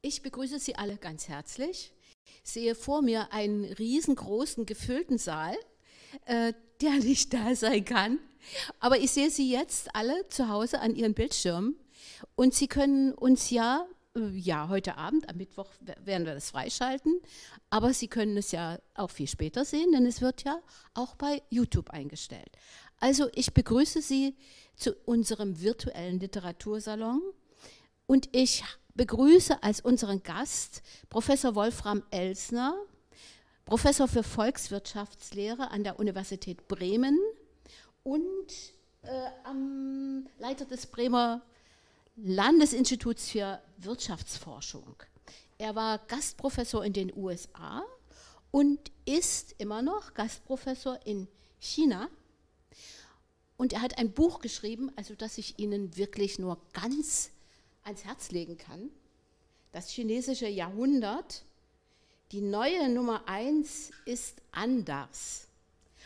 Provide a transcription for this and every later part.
Ich begrüße Sie alle ganz herzlich. Ich sehe vor mir einen riesengroßen, gefüllten Saal, äh, der nicht da sein kann. Aber ich sehe Sie jetzt alle zu Hause an Ihren Bildschirmen und Sie können uns ja, äh, ja, heute Abend, am Mittwoch werden wir das freischalten, aber Sie können es ja auch viel später sehen, denn es wird ja auch bei YouTube eingestellt. Also ich begrüße Sie zu unserem virtuellen Literatursalon und ich begrüße als unseren Gast Professor Wolfram Elsner, Professor für Volkswirtschaftslehre an der Universität Bremen und äh, Leiter des Bremer Landesinstituts für Wirtschaftsforschung. Er war Gastprofessor in den USA und ist immer noch Gastprofessor in China. Und er hat ein Buch geschrieben, also das ich Ihnen wirklich nur ganz ans Herz legen kann. Das chinesische Jahrhundert, die neue Nummer eins ist anders.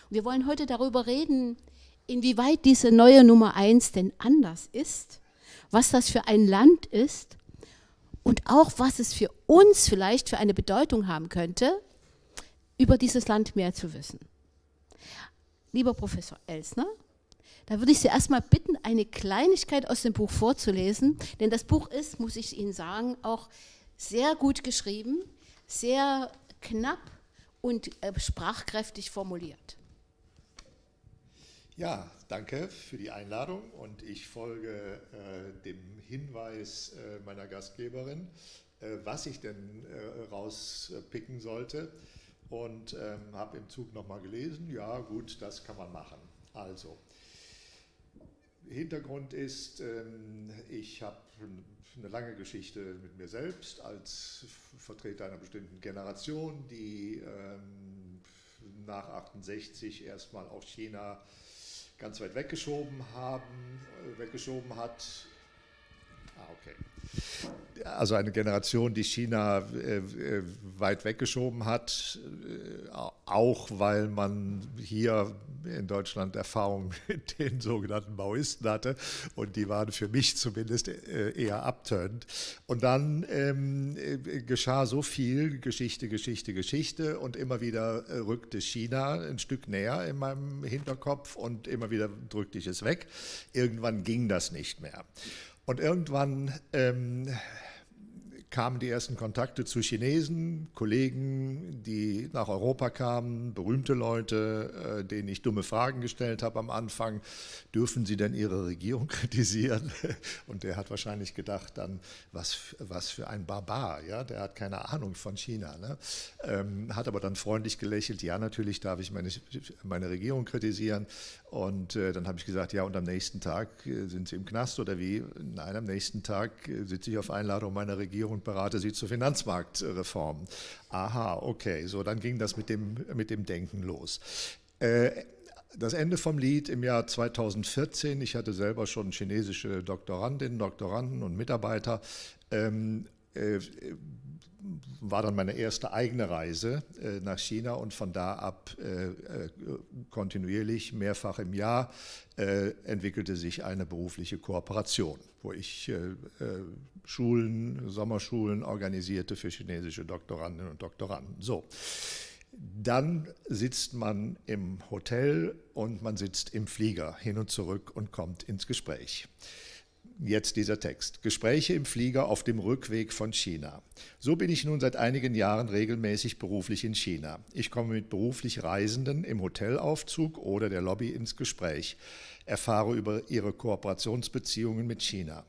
Und wir wollen heute darüber reden, inwieweit diese neue Nummer eins denn anders ist, was das für ein Land ist und auch was es für uns vielleicht für eine Bedeutung haben könnte, über dieses Land mehr zu wissen. Lieber Professor Elsner, da würde ich Sie erstmal bitten, eine Kleinigkeit aus dem Buch vorzulesen, denn das Buch ist, muss ich Ihnen sagen, auch sehr gut geschrieben, sehr knapp und äh, sprachkräftig formuliert. Ja, danke für die Einladung und ich folge äh, dem Hinweis äh, meiner Gastgeberin, äh, was ich denn äh, rauspicken sollte und ähm, habe im Zug nochmal gelesen, ja gut, das kann man machen. Also, Hintergrund ist, ähm, ich habe eine lange Geschichte mit mir selbst als Vertreter einer bestimmten Generation, die ähm, nach 68 erstmal auch China ganz weit weggeschoben haben, äh, weggeschoben hat. Ah, okay also eine Generation, die China äh, äh, weit weggeschoben hat, äh, auch weil man hier in Deutschland Erfahrung mit den sogenannten Maoisten hatte und die waren für mich zumindest eher abtönend. Und dann ähm, geschah so viel Geschichte, Geschichte, Geschichte und immer wieder rückte China ein Stück näher in meinem Hinterkopf und immer wieder drückte ich es weg. Irgendwann ging das nicht mehr. Und irgendwann ähm, kamen die ersten Kontakte zu Chinesen, Kollegen, die nach Europa kamen, berühmte Leute, äh, denen ich dumme Fragen gestellt habe am Anfang. Dürfen Sie denn Ihre Regierung kritisieren? Und der hat wahrscheinlich gedacht dann, was, was für ein Barbar, ja, der hat keine Ahnung von China. Ne? Ähm, hat aber dann freundlich gelächelt, ja, natürlich darf ich meine, meine Regierung kritisieren. Und äh, dann habe ich gesagt, ja, und am nächsten Tag äh, sind Sie im Knast oder wie? Nein, am nächsten Tag äh, sitze ich auf Einladung meiner Regierung und berate Sie zur Finanzmarktreform. Aha, okay, so dann ging das mit dem, mit dem Denken los. Äh, das Ende vom Lied im Jahr 2014, ich hatte selber schon chinesische Doktorandinnen, Doktoranden und Mitarbeiter, ähm, äh, war dann meine erste eigene Reise äh, nach China und von da ab äh, äh, kontinuierlich, mehrfach im Jahr, äh, entwickelte sich eine berufliche Kooperation, wo ich äh, Schulen, Sommerschulen organisierte für chinesische Doktorandinnen und Doktoranden. So. Dann sitzt man im Hotel und man sitzt im Flieger hin und zurück und kommt ins Gespräch. Jetzt dieser Text. Gespräche im Flieger auf dem Rückweg von China. So bin ich nun seit einigen Jahren regelmäßig beruflich in China. Ich komme mit beruflich Reisenden im Hotelaufzug oder der Lobby ins Gespräch, erfahre über ihre Kooperationsbeziehungen mit China.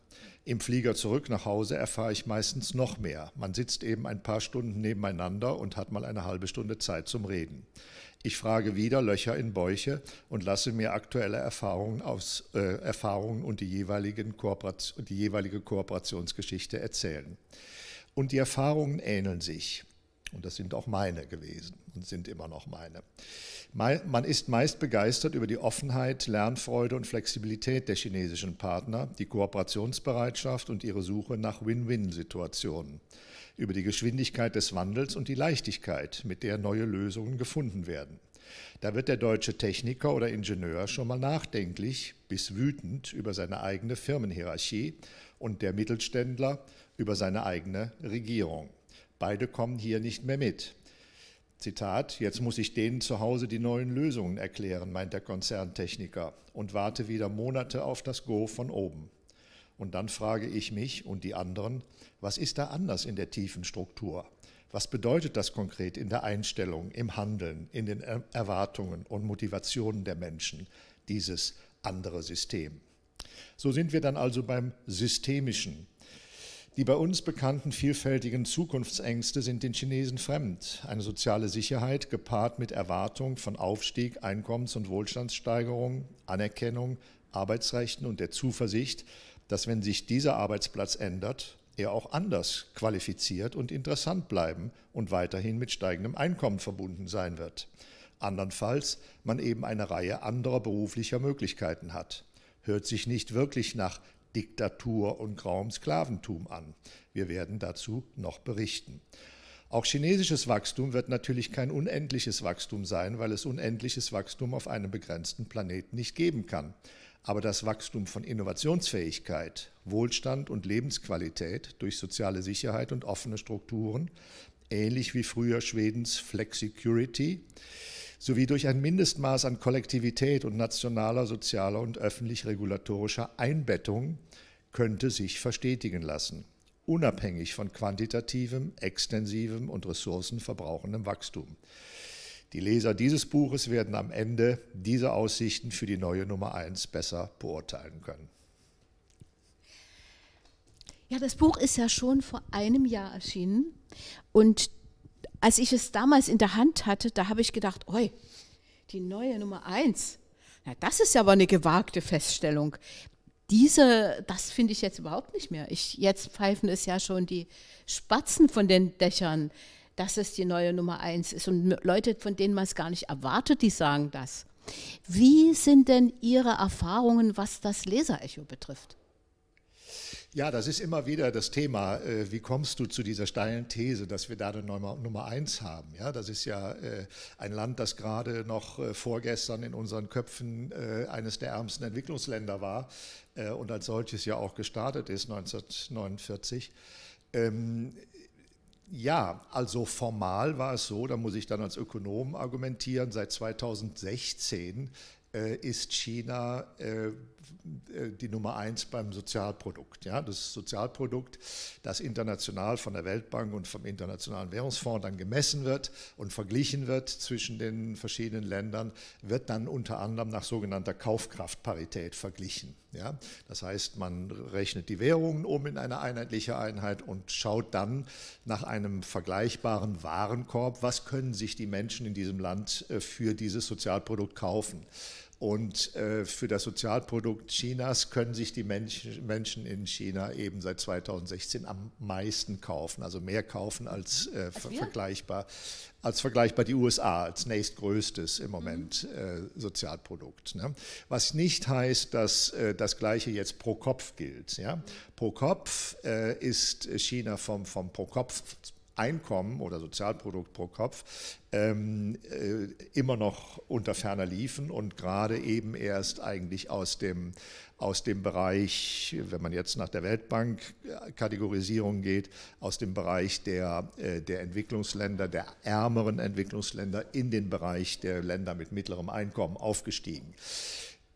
Im Flieger zurück nach Hause erfahre ich meistens noch mehr. Man sitzt eben ein paar Stunden nebeneinander und hat mal eine halbe Stunde Zeit zum Reden. Ich frage wieder Löcher in Bäuche und lasse mir aktuelle Erfahrungen, aus, äh, Erfahrungen und die, jeweiligen die jeweilige Kooperationsgeschichte erzählen. Und die Erfahrungen ähneln sich. Und das sind auch meine gewesen und sind immer noch meine. Man ist meist begeistert über die Offenheit, Lernfreude und Flexibilität der chinesischen Partner, die Kooperationsbereitschaft und ihre Suche nach Win-Win-Situationen über die Geschwindigkeit des Wandels und die Leichtigkeit, mit der neue Lösungen gefunden werden. Da wird der deutsche Techniker oder Ingenieur schon mal nachdenklich bis wütend über seine eigene Firmenhierarchie und der Mittelständler über seine eigene Regierung. Beide kommen hier nicht mehr mit. Zitat, jetzt muss ich denen zu Hause die neuen Lösungen erklären, meint der Konzerntechniker und warte wieder Monate auf das Go von oben. Und dann frage ich mich und die anderen, was ist da anders in der tiefen Struktur? Was bedeutet das konkret in der Einstellung, im Handeln, in den Erwartungen und Motivationen der Menschen, dieses andere System? So sind wir dann also beim Systemischen. Die bei uns bekannten vielfältigen Zukunftsängste sind den Chinesen fremd. Eine soziale Sicherheit gepaart mit Erwartung von Aufstieg, Einkommens- und Wohlstandssteigerung, Anerkennung, Arbeitsrechten und der Zuversicht, dass wenn sich dieser Arbeitsplatz ändert, er auch anders qualifiziert und interessant bleiben und weiterhin mit steigendem Einkommen verbunden sein wird. Andernfalls man eben eine Reihe anderer beruflicher Möglichkeiten hat. Hört sich nicht wirklich nach Diktatur und grauem Sklaventum an. Wir werden dazu noch berichten. Auch chinesisches Wachstum wird natürlich kein unendliches Wachstum sein, weil es unendliches Wachstum auf einem begrenzten Planeten nicht geben kann. Aber das Wachstum von Innovationsfähigkeit, Wohlstand und Lebensqualität durch soziale Sicherheit und offene Strukturen, ähnlich wie früher Schwedens Flexicurity, sowie durch ein Mindestmaß an Kollektivität und nationaler, sozialer und öffentlich-regulatorischer Einbettung könnte sich verstetigen lassen, unabhängig von quantitativem, extensivem und ressourcenverbrauchendem Wachstum. Die Leser dieses Buches werden am Ende diese Aussichten für die neue Nummer 1 besser beurteilen können. Ja, das Buch ist ja schon vor einem Jahr erschienen und als ich es damals in der Hand hatte, da habe ich gedacht, oi, die neue Nummer 1, na, das ist ja aber eine gewagte Feststellung. Diese, das finde ich jetzt überhaupt nicht mehr. Ich, jetzt pfeifen es ja schon die Spatzen von den Dächern dass es die neue Nummer eins ist. Und Leute, von denen man es gar nicht erwartet, die sagen das. Wie sind denn Ihre Erfahrungen, was das Leserecho betrifft? Ja, das ist immer wieder das Thema. Äh, wie kommst du zu dieser steilen These, dass wir da eine Nummer, eins haben? Ja, das ist ja äh, ein Land, das gerade noch äh, vorgestern in unseren Köpfen eines der ärmsten Entwicklungsländer war und als solches ja auch gestartet ist 1949. Ja, also formal war es so, da muss ich dann als Ökonom argumentieren, seit 2016 äh, ist China die Nummer eins beim Sozialprodukt. Ja, das Sozialprodukt, das international von der Weltbank und vom Internationalen Währungsfonds dann gemessen wird und verglichen wird zwischen den verschiedenen Ländern, wird dann unter anderem nach sogenannter Kaufkraftparität verglichen. Ja, das heißt, man rechnet die Währungen um in eine einheitliche Einheit und schaut dann nach einem vergleichbaren Warenkorb, was können sich die Menschen in diesem Land äh, für dieses Sozialprodukt kaufen. Und äh, für das Sozialprodukt Chinas können sich die Menschen in China eben seit 2016 am meisten kaufen, also mehr kaufen als, äh, als vergleichbar, als vergleichbar die USA als nächstgrößtes im Moment mhm. äh, Sozialprodukt. Ne? Was nicht heißt, dass äh, das Gleiche jetzt pro Kopf gilt. Ja? Pro Kopf äh, ist China vom, vom pro Kopf Einkommen oder Sozialprodukt pro Kopf ähm, äh, immer noch unter ferner liefen und gerade eben erst eigentlich aus dem, aus dem Bereich, wenn man jetzt nach der Weltbank-Kategorisierung geht, aus dem Bereich der, äh, der Entwicklungsländer, der ärmeren Entwicklungsländer in den Bereich der Länder mit mittlerem Einkommen aufgestiegen.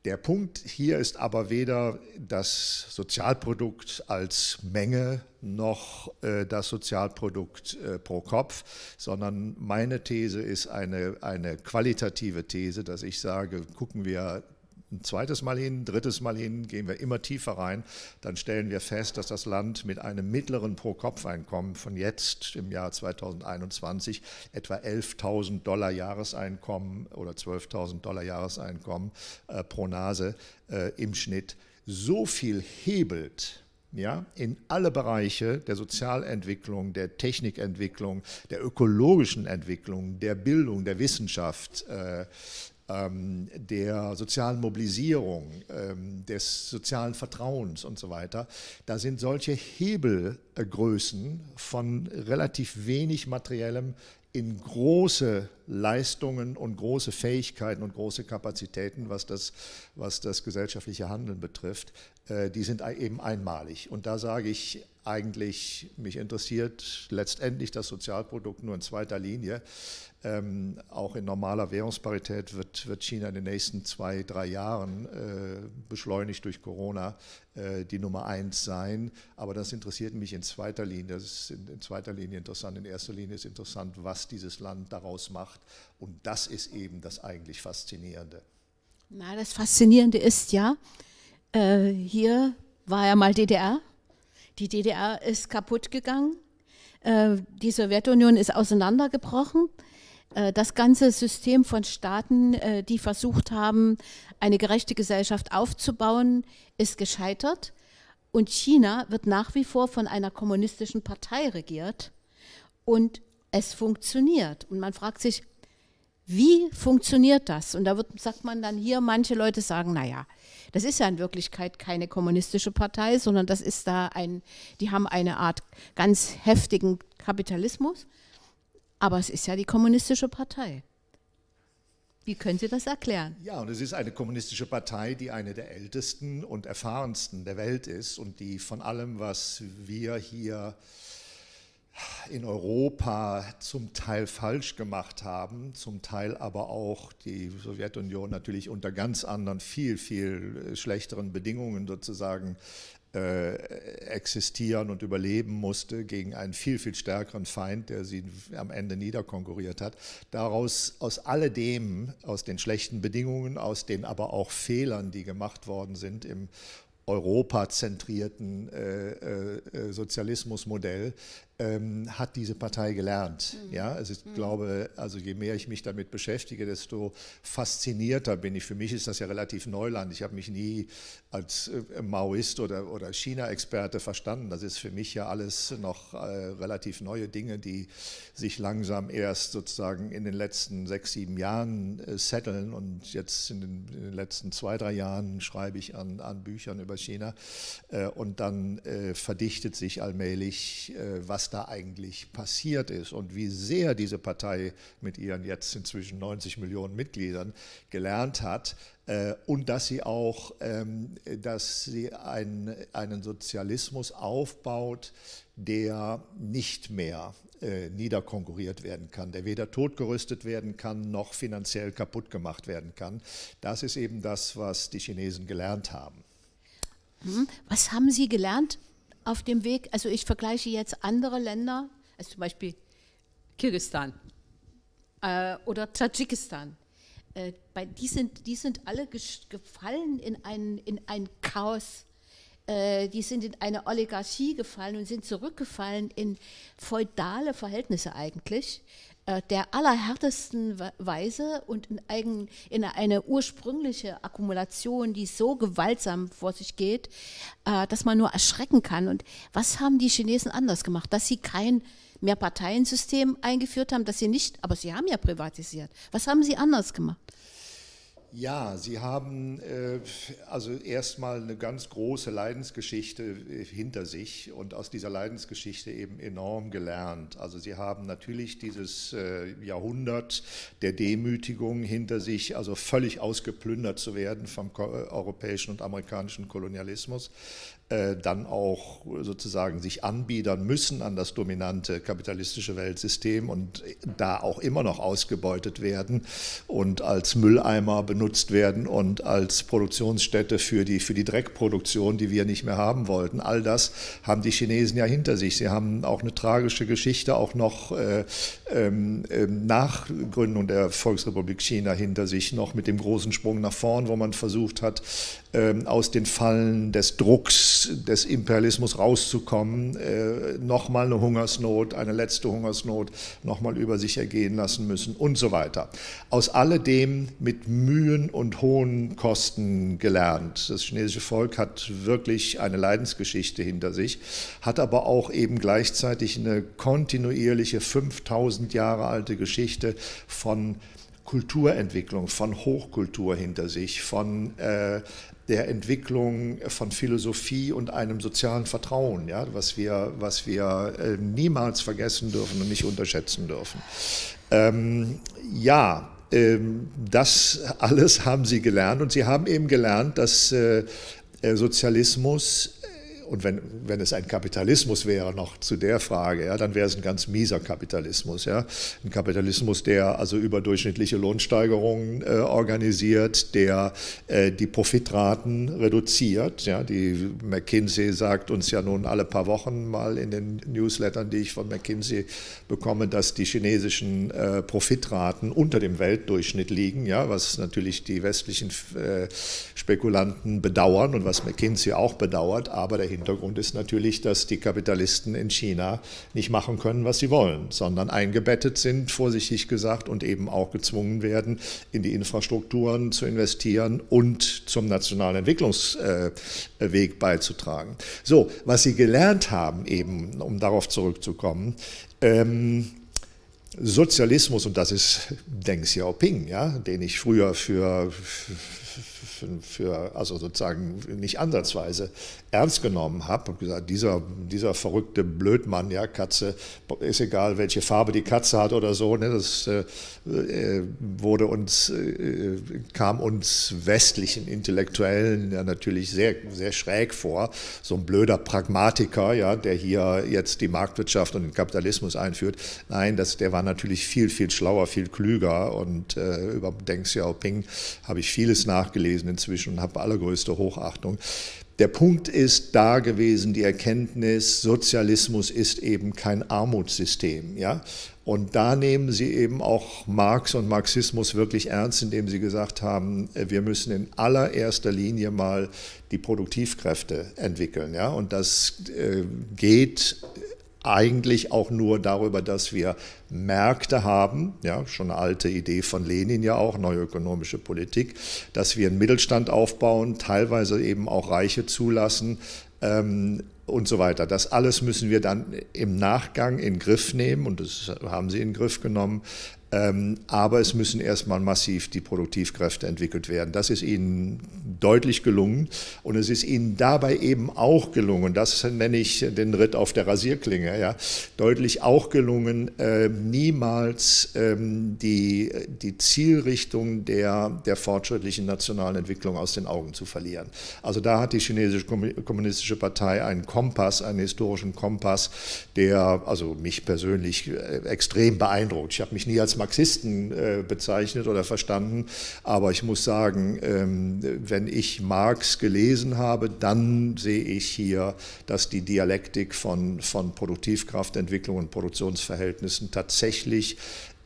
Der Punkt hier ist aber weder das Sozialprodukt als Menge noch äh, das Sozialprodukt äh, pro Kopf, sondern meine These ist eine, eine qualitative These, dass ich sage, gucken wir ein zweites Mal hin, ein drittes Mal hin, gehen wir immer tiefer rein, dann stellen wir fest, dass das Land mit einem mittleren Pro-Kopf-Einkommen von jetzt im Jahr 2021 etwa 11.000 Dollar Jahreseinkommen oder 12.000 Dollar Jahreseinkommen äh, pro Nase äh, im Schnitt so viel hebelt, ja, in alle Bereiche der Sozialentwicklung, der Technikentwicklung, der ökologischen Entwicklung, der Bildung, der Wissenschaft, äh, der sozialen Mobilisierung, ähm, des sozialen Vertrauens und so weiter. Da sind solche Hebelgrößen von relativ wenig materiellem in große Leistungen und große Fähigkeiten und große Kapazitäten, was das, was das gesellschaftliche Handeln betrifft, äh, die sind eben einmalig. Und da sage ich eigentlich, mich interessiert letztendlich das Sozialprodukt nur in zweiter Linie. Ähm, auch in normaler Währungsparität wird, wird China in den nächsten zwei, drei Jahren äh, beschleunigt durch Corona äh, die Nummer eins sein. Aber das interessiert mich in zweiter Linie. Das ist in, in, zweiter Linie interessant. In erster Linie ist interessant, was dieses Land daraus macht. Und das ist eben das eigentlich Faszinierende. Na, das Faszinierende ist ja, äh, hier war ja mal DDR. Die DDR ist kaputt gegangen. Äh, die Sowjetunion ist auseinandergebrochen. Äh, das ganze System von Staaten, äh, die versucht haben, eine gerechte Gesellschaft aufzubauen, ist gescheitert. Und China wird nach wie vor von einer kommunistischen Partei regiert. Und es funktioniert. Und man fragt sich, wie funktioniert das? Und da wird, sagt man dann hier, manche Leute sagen, naja, das ist ja in Wirklichkeit keine kommunistische Partei, sondern das ist da ein, die haben eine Art ganz heftigen Kapitalismus. Aber es ist ja die kommunistische Partei. Wie können Sie das erklären? Ja, und es ist eine kommunistische Partei, die eine der ältesten und erfahrensten der Welt ist und die von allem, was wir hier in Europa zum Teil falsch gemacht haben, zum Teil aber auch die Sowjetunion natürlich unter ganz anderen, viel, viel schlechteren Bedingungen sozusagen existieren und überleben musste gegen einen viel, viel stärkeren Feind, der sie am Ende niederkonkurriert hat. Daraus, aus alledem, aus den schlechten Bedingungen, aus den aber auch Fehlern, die gemacht worden sind im europazentrierten äh, äh, Sozialismusmodell, ähm, hat diese Partei gelernt. Mhm. Ja, also ich mhm. glaube, also je mehr ich mich damit beschäftige, desto faszinierter bin ich. Für mich ist das ja relativ Neuland. Ich habe mich nie als äh, Maoist oder, oder China-Experte verstanden. Das ist für mich ja alles noch äh, relativ neue Dinge, die sich langsam erst sozusagen in den letzten sechs, sieben Jahren äh, setteln. Und jetzt in den, in den, letzten zwei, drei Jahren schreibe ich an, an Büchern über China. Äh, und dann äh, verdichtet sich allmählich, äh, was da eigentlich passiert ist und wie sehr diese Partei mit ihren jetzt inzwischen 90 Millionen Mitgliedern gelernt hat äh, und dass sie auch, ähm, dass sie einen, einen Sozialismus aufbaut, der nicht mehr äh, niederkonkurriert werden kann, der weder totgerüstet werden kann noch finanziell kaputt gemacht werden kann. Das ist eben das, was die Chinesen gelernt haben. Hm, was haben Sie gelernt auf dem Weg, also ich vergleiche jetzt andere Länder, also zum Beispiel Kirgisistan äh, oder Tadschikistan. Äh, bei, die, sind, die sind alle gefallen in ein, in ein Chaos. Äh, die sind in eine Oligarchie gefallen und sind zurückgefallen in feudale Verhältnisse eigentlich. Äh, der allerhärtesten Weise und in, eigen, in, eine ursprüngliche Akkumulation, die so gewaltsam vor sich geht, äh, dass man nur erschrecken kann. Und was haben die Chinesen anders gemacht? Dass sie kein Mehrparteiensystem eingeführt haben, dass sie nicht, aber sie haben ja privatisiert. Was haben sie anders gemacht? Ja, Sie haben äh, also erstmal eine ganz große Leidensgeschichte äh, hinter sich und aus dieser Leidensgeschichte eben enorm gelernt. Also Sie haben natürlich dieses äh, Jahrhundert der Demütigung hinter sich, also völlig ausgeplündert zu werden vom europäischen und amerikanischen Kolonialismus. Äh, dann auch sozusagen sich anbiedern müssen an das dominante kapitalistische Weltsystem und da auch immer noch ausgebeutet werden und als Mülleimer benutzt werden und als Produktionsstätte für die, für die Dreckproduktion, die wir nicht mehr haben wollten. All das haben die Chinesen ja hinter sich. Sie haben auch eine tragische Geschichte, auch noch äh, ähm, ähm nach Gründung der Volksrepublik China hinter sich, noch mit dem großen Sprung nach vorn, wo man versucht hat, aus den Fallen des Drucks des Imperialismus rauszukommen, äh, nochmal eine Hungersnot, eine letzte Hungersnot nochmal über sich ergehen lassen müssen und so weiter. Aus alledem mit Mühen und hohen Kosten gelernt. Das chinesische Volk hat wirklich eine Leidensgeschichte hinter sich, hat aber auch eben gleichzeitig eine kontinuierliche 5000 Jahre alte Geschichte von Kulturentwicklung, von Hochkultur hinter sich, von äh, der Entwicklung von Philosophie und einem sozialen Vertrauen, ja, was wir, was wir äh, niemals vergessen dürfen und nicht unterschätzen dürfen. Ähm, ja, ähm, das alles haben sie gelernt und sie haben eben gelernt, dass äh, Sozialismus und wenn, wenn es ein Kapitalismus wäre, noch zu der Frage, ja, dann wäre es ein ganz mieser Kapitalismus. Ja. Ein Kapitalismus, der also überdurchschnittliche Lohnsteigerungen äh, organisiert, der äh, die Profitraten reduziert. Ja. Die McKinsey sagt uns ja nun alle paar Wochen mal in den Newslettern, die ich von McKinsey bekomme, dass die chinesischen äh, Profitraten unter dem Weltdurchschnitt liegen, ja, was natürlich die westlichen äh, Spekulanten bedauern und was McKinsey auch bedauert, aber der Hintergrund ist natürlich, dass die Kapitalisten in China nicht machen können, was sie wollen, sondern eingebettet sind, vorsichtig gesagt, und eben auch gezwungen werden, in die Infrastrukturen zu investieren und zum nationalen Entwicklungsweg beizutragen. So, was sie gelernt haben, eben, um darauf zurückzukommen, ähm, Sozialismus, und das ist Deng Xiaoping, ja, den ich früher für, für, für, also sozusagen nicht ansatzweise ernst genommen habe und gesagt, dieser, dieser verrückte Blödmann, ja, Katze, ist egal, welche Farbe die Katze hat oder so, ne, das äh, äh wurde uns, äh, kam uns westlichen Intellektuellen ja natürlich sehr, sehr schräg vor. So ein blöder Pragmatiker, ja, der hier jetzt die Marktwirtschaft und den Kapitalismus einführt. Nein, das, der war natürlich viel, viel schlauer, viel klüger und äh, über Deng Xiaoping habe ich vieles nachgelesen inzwischen und habe allergrößte Hochachtung. Der Punkt ist da gewesen, die Erkenntnis, Sozialismus ist eben kein Armutssystem. Ja? Und da nehmen sie eben auch Marx und Marxismus wirklich ernst, indem sie gesagt haben, wir müssen in allererster Linie mal die Produktivkräfte entwickeln. Ja? Und das äh, geht eigentlich auch nur darüber, dass wir Märkte haben, ja, schon eine alte Idee von Lenin ja auch, neue ökonomische Politik, dass wir einen Mittelstand aufbauen, teilweise eben auch Reiche zulassen ähm, und so weiter. Das alles müssen wir dann im Nachgang in Griff nehmen und das haben sie in Griff genommen. Ähm, aber es müssen erstmal massiv die Produktivkräfte entwickelt werden. Das ist ihnen deutlich gelungen und es ist ihnen dabei eben auch gelungen, das nenne ich den Ritt auf der Rasierklinge, ja, deutlich auch gelungen, äh, niemals ähm, die, die Zielrichtung der, der fortschrittlichen nationalen Entwicklung aus den Augen zu verlieren. Also da hat die chinesische kommunistische Partei einen Kompass, einen historischen Kompass, der also mich persönlich äh, extrem beeindruckt. Ich habe mich nie als Marxisten äh, bezeichnet oder verstanden. Aber ich muss sagen, ähm, wenn ich Marx gelesen habe, dann sehe ich hier, dass die Dialektik von, von Produktivkraftentwicklung und Produktionsverhältnissen tatsächlich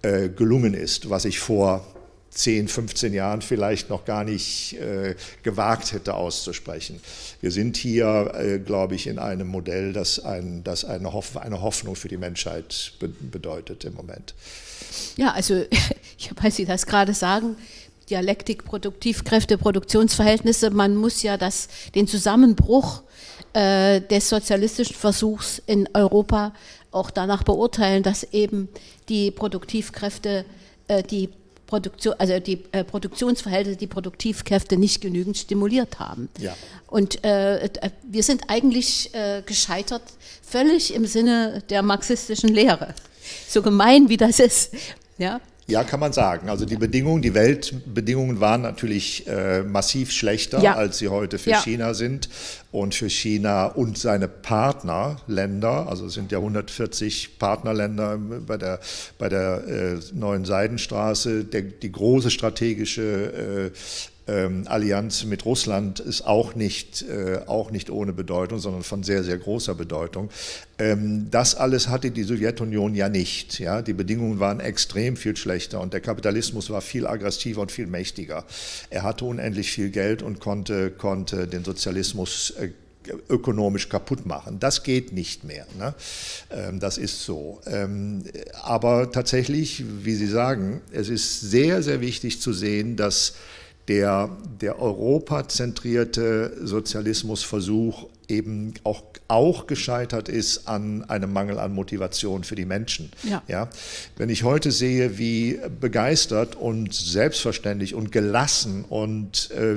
äh, gelungen ist, was ich vor 10, 15 Jahren vielleicht noch gar nicht äh, gewagt hätte auszusprechen. Wir sind hier, äh, glaube ich, in einem Modell, das, ein, das eine, Hoff eine Hoffnung für die Menschheit be bedeutet im Moment. Ja, also ich weil Sie das gerade sagen, Dialektik, Produktivkräfte, Produktionsverhältnisse, man muss ja das, den Zusammenbruch äh, des sozialistischen Versuchs in Europa auch danach beurteilen, dass eben die Produktivkräfte, äh, die Produktion, also die äh, Produktionsverhältnisse, die Produktivkräfte nicht genügend stimuliert haben. Ja. Und äh wir sind eigentlich äh, gescheitert, völlig im Sinne der marxistischen Lehre so gemein wie das ist. Ja? Ja, kann man sagen. Also die Bedingungen, die Weltbedingungen waren natürlich äh, massiv schlechter, ja. als sie heute für ja. China sind. Und für China und seine Partnerländer, also es sind ja 140 Partnerländer bei der, bei der äh, neuen Seidenstraße, der, die große strategische äh, ähm, Allianz mit Russland ist auch nicht, äh, auch nicht ohne Bedeutung, sondern von sehr, sehr großer Bedeutung. Ähm, das alles hatte die Sowjetunion ja nicht. Ja? Die Bedingungen waren extrem viel schlechter und der Kapitalismus war viel aggressiver und viel mächtiger. Er hatte unendlich viel Geld und konnte, konnte den Sozialismus äh, ökonomisch kaputt machen. Das geht nicht mehr. Ne? Ähm, das ist so. Ähm, aber tatsächlich, wie Sie sagen, es ist sehr, sehr wichtig zu sehen, dass der, der europazentrierte Sozialismusversuch eben auch, auch gescheitert ist an einem Mangel an Motivation für die Menschen. Ja. Ja? Wenn ich heute sehe, wie begeistert und selbstverständlich und gelassen und äh,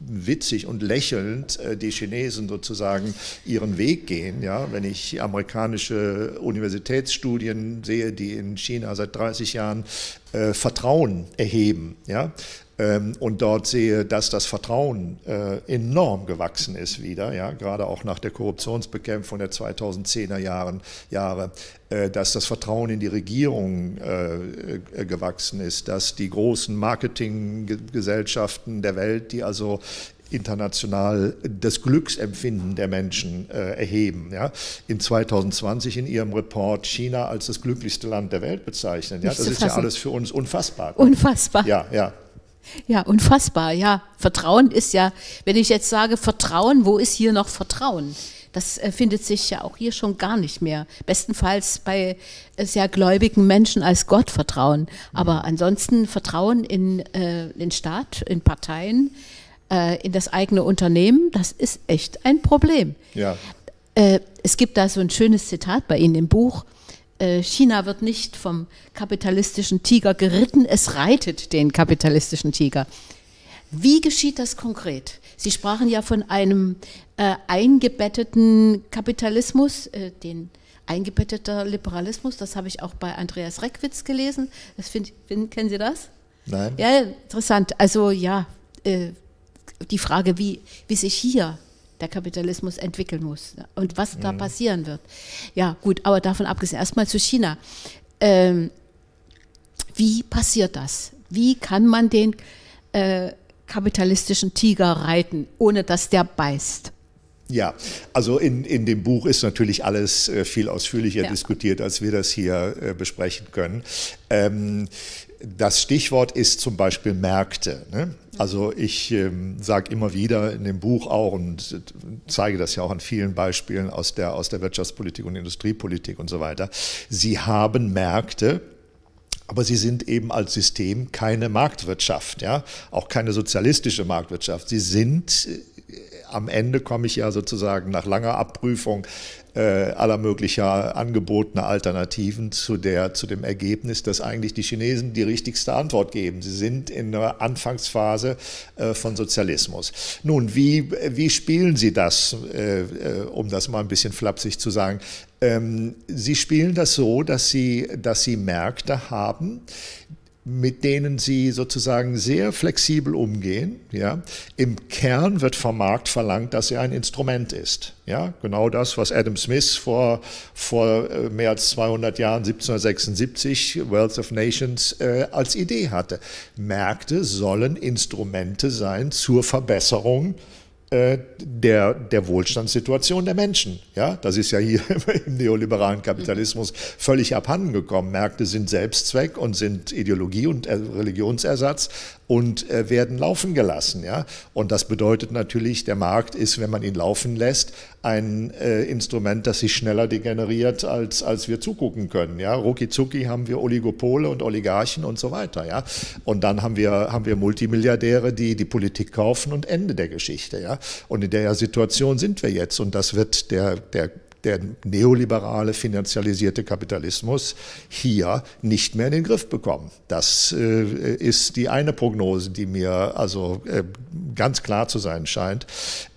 witzig und lächelnd äh, die Chinesen sozusagen ihren Weg gehen, ja? wenn ich amerikanische Universitätsstudien sehe, die in China seit 30 Jahren äh, Vertrauen erheben, ja? Ähm, und dort sehe, dass das Vertrauen äh, enorm gewachsen ist wieder, ja, gerade auch nach der Korruptionsbekämpfung der 2010er Jahren, Jahre, äh, dass das Vertrauen in die Regierung äh, gewachsen ist, dass die großen Marketinggesellschaften der Welt, die also international das Glücksempfinden der Menschen äh, erheben. Ja? In 2020 in ihrem Report China als das glücklichste Land der Welt bezeichnen. Ja? Das ist ja alles für uns unfassbar. Unfassbar. Ja, ja. Ja, unfassbar. Ja, Vertrauen ist ja, wenn ich jetzt sage Vertrauen, wo ist hier noch Vertrauen? Das äh, findet sich ja auch hier schon gar nicht mehr. Bestenfalls bei äh, sehr gläubigen Menschen als Gott vertrauen. Aber mhm. ansonsten Vertrauen in äh, den Staat, in Parteien, äh, in das eigene Unternehmen, das ist echt ein Problem. Ja. Äh, es gibt da so ein schönes Zitat bei Ihnen im Buch. Äh, China wird nicht vom kapitalistischen Tiger geritten, es reitet den kapitalistischen Tiger. Wie geschieht das konkret? Sie sprachen ja von einem äh, eingebetteten Kapitalismus, äh, den eingebetteter Liberalismus, das habe ich auch bei Andreas Reckwitz gelesen. Das find, find, kennen Sie das? Nein. Ja, interessant. Also ja, äh, die Frage, wie, wie sich hier der Kapitalismus entwickeln muss und was da mhm. passieren wird. Ja, gut, aber davon abgesehen, erstmal zu China. Ähm, wie passiert das? Wie kann man den äh, kapitalistischen Tiger reiten, ohne dass der beißt? Ja, also in, in dem Buch ist natürlich alles äh, viel ausführlicher ja. diskutiert, als wir das hier äh, besprechen können. Ähm, das Stichwort ist zum Beispiel Märkte. Ne? Also ich ähm, sage immer wieder in dem Buch auch und zeige das ja auch an vielen Beispielen aus der, aus der Wirtschaftspolitik und Industriepolitik und so weiter. Sie haben Märkte, aber sie sind eben als System keine Marktwirtschaft, ja, auch keine sozialistische Marktwirtschaft. Sie sind äh, am Ende komme ich ja sozusagen nach langer Abprüfung äh, aller möglicher angebotener Alternativen zu, der, zu dem Ergebnis, dass eigentlich die Chinesen die richtigste Antwort geben. Sie sind in der Anfangsphase äh, von Sozialismus. Nun, wie, wie spielen Sie das, äh, äh um das mal ein bisschen flapsig zu sagen? Ähm, Sie spielen das so, dass Sie, dass Sie Märkte haben, mit denen sie sozusagen sehr flexibel umgehen. Ja. Im Kern wird vom Markt verlangt, dass er ein Instrument ist. Ja. Genau das, was Adam Smith vor, vor äh, mehr als 200 Jahren, 1776, Wealth of Nations, äh, als Idee hatte. Märkte sollen Instrumente sein zur Verbesserung der, der Wohlstandssituation der Menschen. Ja, das ist ja hier im neoliberalen Kapitalismus völlig abhandengekommen. Märkte sind Selbstzweck und sind Ideologie und Religionsersatz und äh, werden laufen gelassen. Ja? Und das bedeutet natürlich, der Markt ist, wenn man ihn laufen lässt, ein äh, Instrument, das sich schneller degeneriert, als, als wir zugucken können. Ja? Rucki zucki haben wir Oligopole und Oligarchen und so weiter. Ja? Und dann haben wir, haben wir Multimilliardäre, die die Politik kaufen und Ende der Geschichte. Ja? Und in der Situation sind wir jetzt. Und das wird der, der der neoliberale finanzialisierte Kapitalismus hier nicht mehr in den Griff bekommen. Das äh, ist die eine Prognose, die mir also äh, ganz klar zu sein scheint.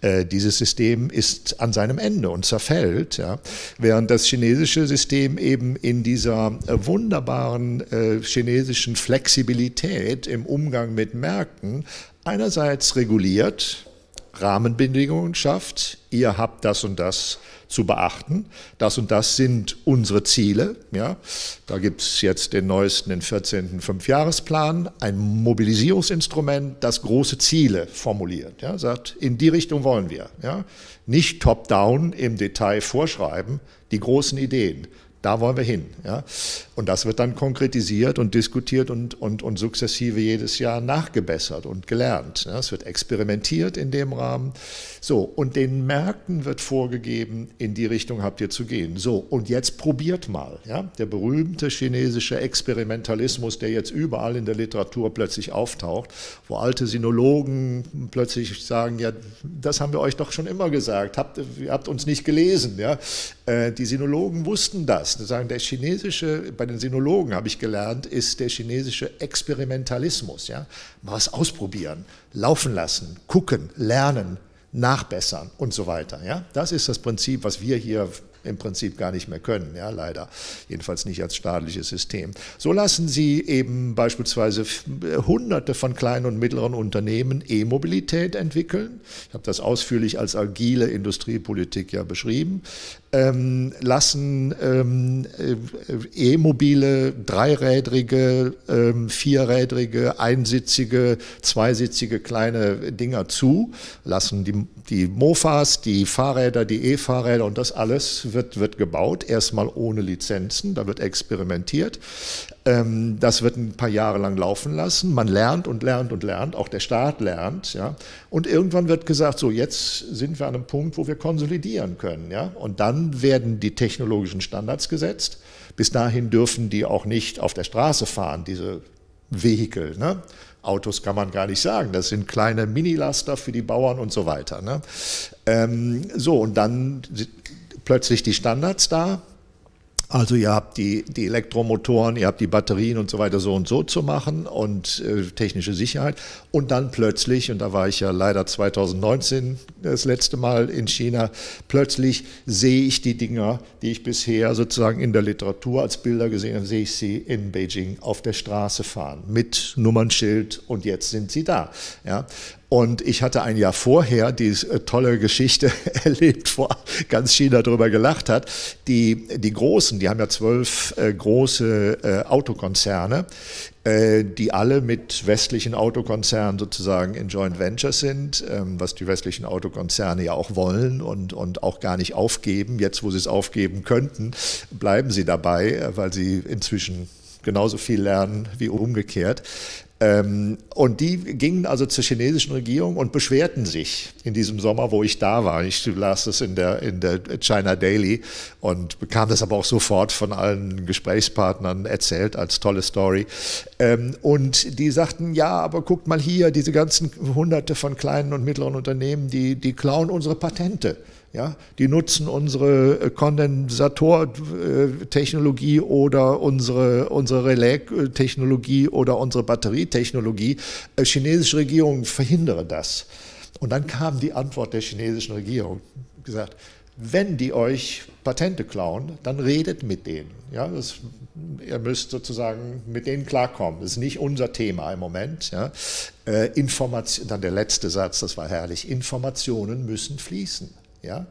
Äh, dieses System ist an seinem Ende und zerfällt, ja, während das chinesische System eben in dieser äh, wunderbaren äh, chinesischen Flexibilität im Umgang mit Märkten einerseits reguliert, Rahmenbedingungen schafft, ihr habt das und das zu beachten. Das und das sind unsere Ziele. Ja. Da gibt es jetzt den neuesten, den 14. Fünfjahresplan, ein Mobilisierungsinstrument, das große Ziele formuliert. Ja. Sagt, in die Richtung wollen wir. Ja. Nicht top-down im Detail vorschreiben, die großen Ideen. Da wollen wir hin. Ja? Und das wird dann konkretisiert und diskutiert und, und, und sukzessive jedes Jahr nachgebessert und gelernt. Ja? Es wird experimentiert in dem Rahmen. So, und den Märkten wird vorgegeben, in die Richtung habt ihr zu gehen. So, und jetzt probiert mal. Ja? Der berühmte chinesische Experimentalismus, der jetzt überall in der Literatur plötzlich auftaucht, wo alte Sinologen plötzlich sagen, ja, das haben wir euch doch schon immer gesagt, habt, ihr habt uns nicht gelesen. Ja? Äh, die Sinologen wussten das. Sie sagen, der chinesische, bei den Sinologen habe ich gelernt, ist der chinesische Experimentalismus. Ja? Mal was ausprobieren, laufen lassen, gucken, lernen, nachbessern und so weiter. Ja? Das ist das Prinzip, was wir hier im Prinzip gar nicht mehr können, ja, leider. Jedenfalls nicht als staatliches System. So lassen Sie eben beispielsweise hunderte von kleinen und mittleren Unternehmen E-Mobilität entwickeln. Ich habe das ausführlich als agile Industriepolitik ja beschrieben. Ähm, lassen ähm, äh, E-mobile, dreirädrige, ähm, vierrädrige, einsitzige, zweisitzige kleine Dinger zu, lassen die, die Mofas, die Fahrräder, die E-Fahrräder und das alles wird, wird gebaut, erstmal ohne Lizenzen, da wird experimentiert. Ähm, das wird ein paar Jahre lang laufen lassen. Man lernt und lernt und lernt, auch der Staat lernt. Ja? Und irgendwann wird gesagt, so jetzt sind wir an einem Punkt, wo wir konsolidieren können. Ja? Und dann werden die technologischen Standards gesetzt. Bis dahin dürfen die auch nicht auf der Straße fahren, diese Vehikel. Ne? Autos kann man gar nicht sagen, das sind kleine Minilaster für die Bauern und so weiter. Ne? Ähm, so, und dann plötzlich die Standards da, also ihr habt die, die Elektromotoren, ihr habt die Batterien und so weiter so und so zu machen und äh, technische Sicherheit. Und dann plötzlich, und da war ich ja leider 2019 das letzte Mal in China, plötzlich sehe ich die Dinger, die ich bisher sozusagen in der Literatur als Bilder gesehen habe, sehe ich sie in Beijing auf der Straße fahren mit Nummernschild und jetzt sind sie da. Ja? Und ich hatte ein Jahr vorher die äh, tolle Geschichte erlebt, wo ganz China darüber gelacht hat. Die, die Großen, die haben ja zwölf äh, große äh, Autokonzerne, äh, die alle mit westlichen Autokonzernen sozusagen in Joint Ventures sind, ähm, was die westlichen Autokonzerne ja auch wollen und, und auch gar nicht aufgeben. Jetzt, wo sie es aufgeben könnten, bleiben sie dabei, äh, weil sie inzwischen genauso viel lernen wie umgekehrt. Ähm, und die gingen also zur chinesischen Regierung und beschwerten sich in diesem Sommer, wo ich da war. Ich las das in der, in der China Daily und bekam das aber auch sofort von allen Gesprächspartnern erzählt als tolle Story. Ähm, und die sagten, ja, aber guckt mal hier, diese ganzen hunderte von kleinen und mittleren Unternehmen, die, die klauen unsere Patente. Ja, die nutzen unsere äh, Kondensatortechnologie oder unsere, unsere Relais-Technologie oder unsere Batterietechnologie. Äh, chinesische Regierung verhindere das. Und dann kam die Antwort der chinesischen Regierung, gesagt, wenn die euch Patente klauen, dann redet mit denen. Ja, das, ihr müsst sozusagen mit denen klarkommen. Das ist nicht unser Thema im Moment. Ja. Äh, Information, dann der letzte Satz, das war herrlich. Informationen müssen fließen. Ja?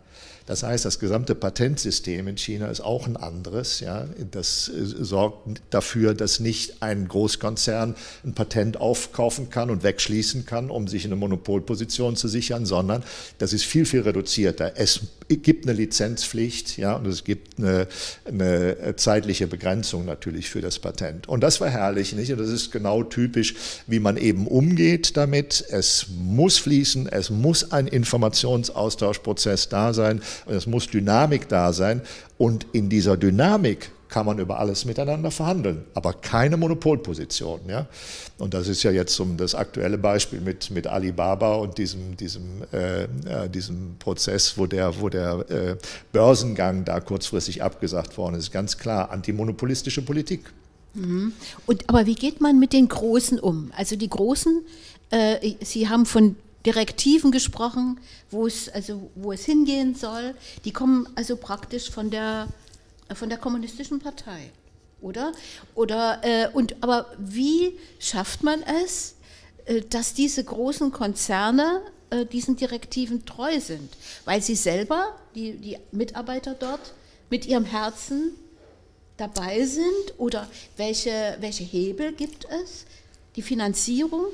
Das heißt, das gesamte Patentsystem in China ist auch ein anderes. Ja? Das äh, sorgt dafür, dass nicht ein Großkonzern ein Patent aufkaufen kann und wegschließen kann, um sich eine Monopolposition zu sichern, sondern das ist viel, viel reduzierter. Es gibt eine Lizenzpflicht ja, und es gibt eine, eine zeitliche Begrenzung natürlich für das Patent. Und das war herrlich. Nicht? Und das ist genau typisch, wie man eben umgeht damit. Es muss fließen, es muss ein Informationsaustauschprozess da sein und es muss Dynamik da sein. Und in dieser Dynamik kann man über alles miteinander verhandeln, aber keine Monopolposition. Ja? Und das ist ja jetzt um das aktuelle Beispiel mit, mit Alibaba und diesem, diesem, äh, äh, diesem Prozess, wo der, wo der äh, Börsengang da kurzfristig abgesagt worden ist. Ganz klar antimonopolistische Politik. Mhm. Und, aber wie geht man mit den Großen um? Also die Großen, äh, Sie haben von Direktiven gesprochen, wo es, also, wo es hingehen soll. Die kommen also praktisch von der, von der kommunistischen Partei, oder? oder äh, und, aber wie schafft man es, äh, dass diese großen Konzerne äh, diesen Direktiven treu sind? Weil sie selber, die, die Mitarbeiter dort, mit ihrem Herzen dabei sind? Oder welche, welche Hebel gibt es? Die Finanzierung?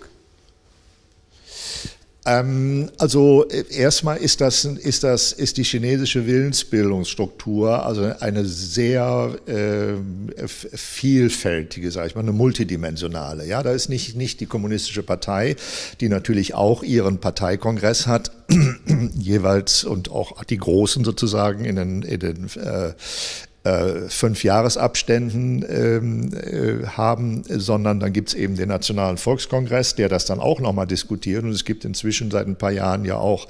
Ähm, also äh, erstmal ist das, ist das ist die chinesische Willensbildungsstruktur also eine sehr äh, vielfältige, sage ich mal, eine multidimensionale. Ja, da ist nicht nicht die kommunistische Partei, die natürlich auch ihren Parteikongress hat jeweils und auch die Großen sozusagen in den, in den äh, äh, fünf Jahresabständen ähm, äh, haben, sondern dann gibt es eben den Nationalen Volkskongress, der das dann auch nochmal diskutiert. Und es gibt inzwischen seit ein paar Jahren ja auch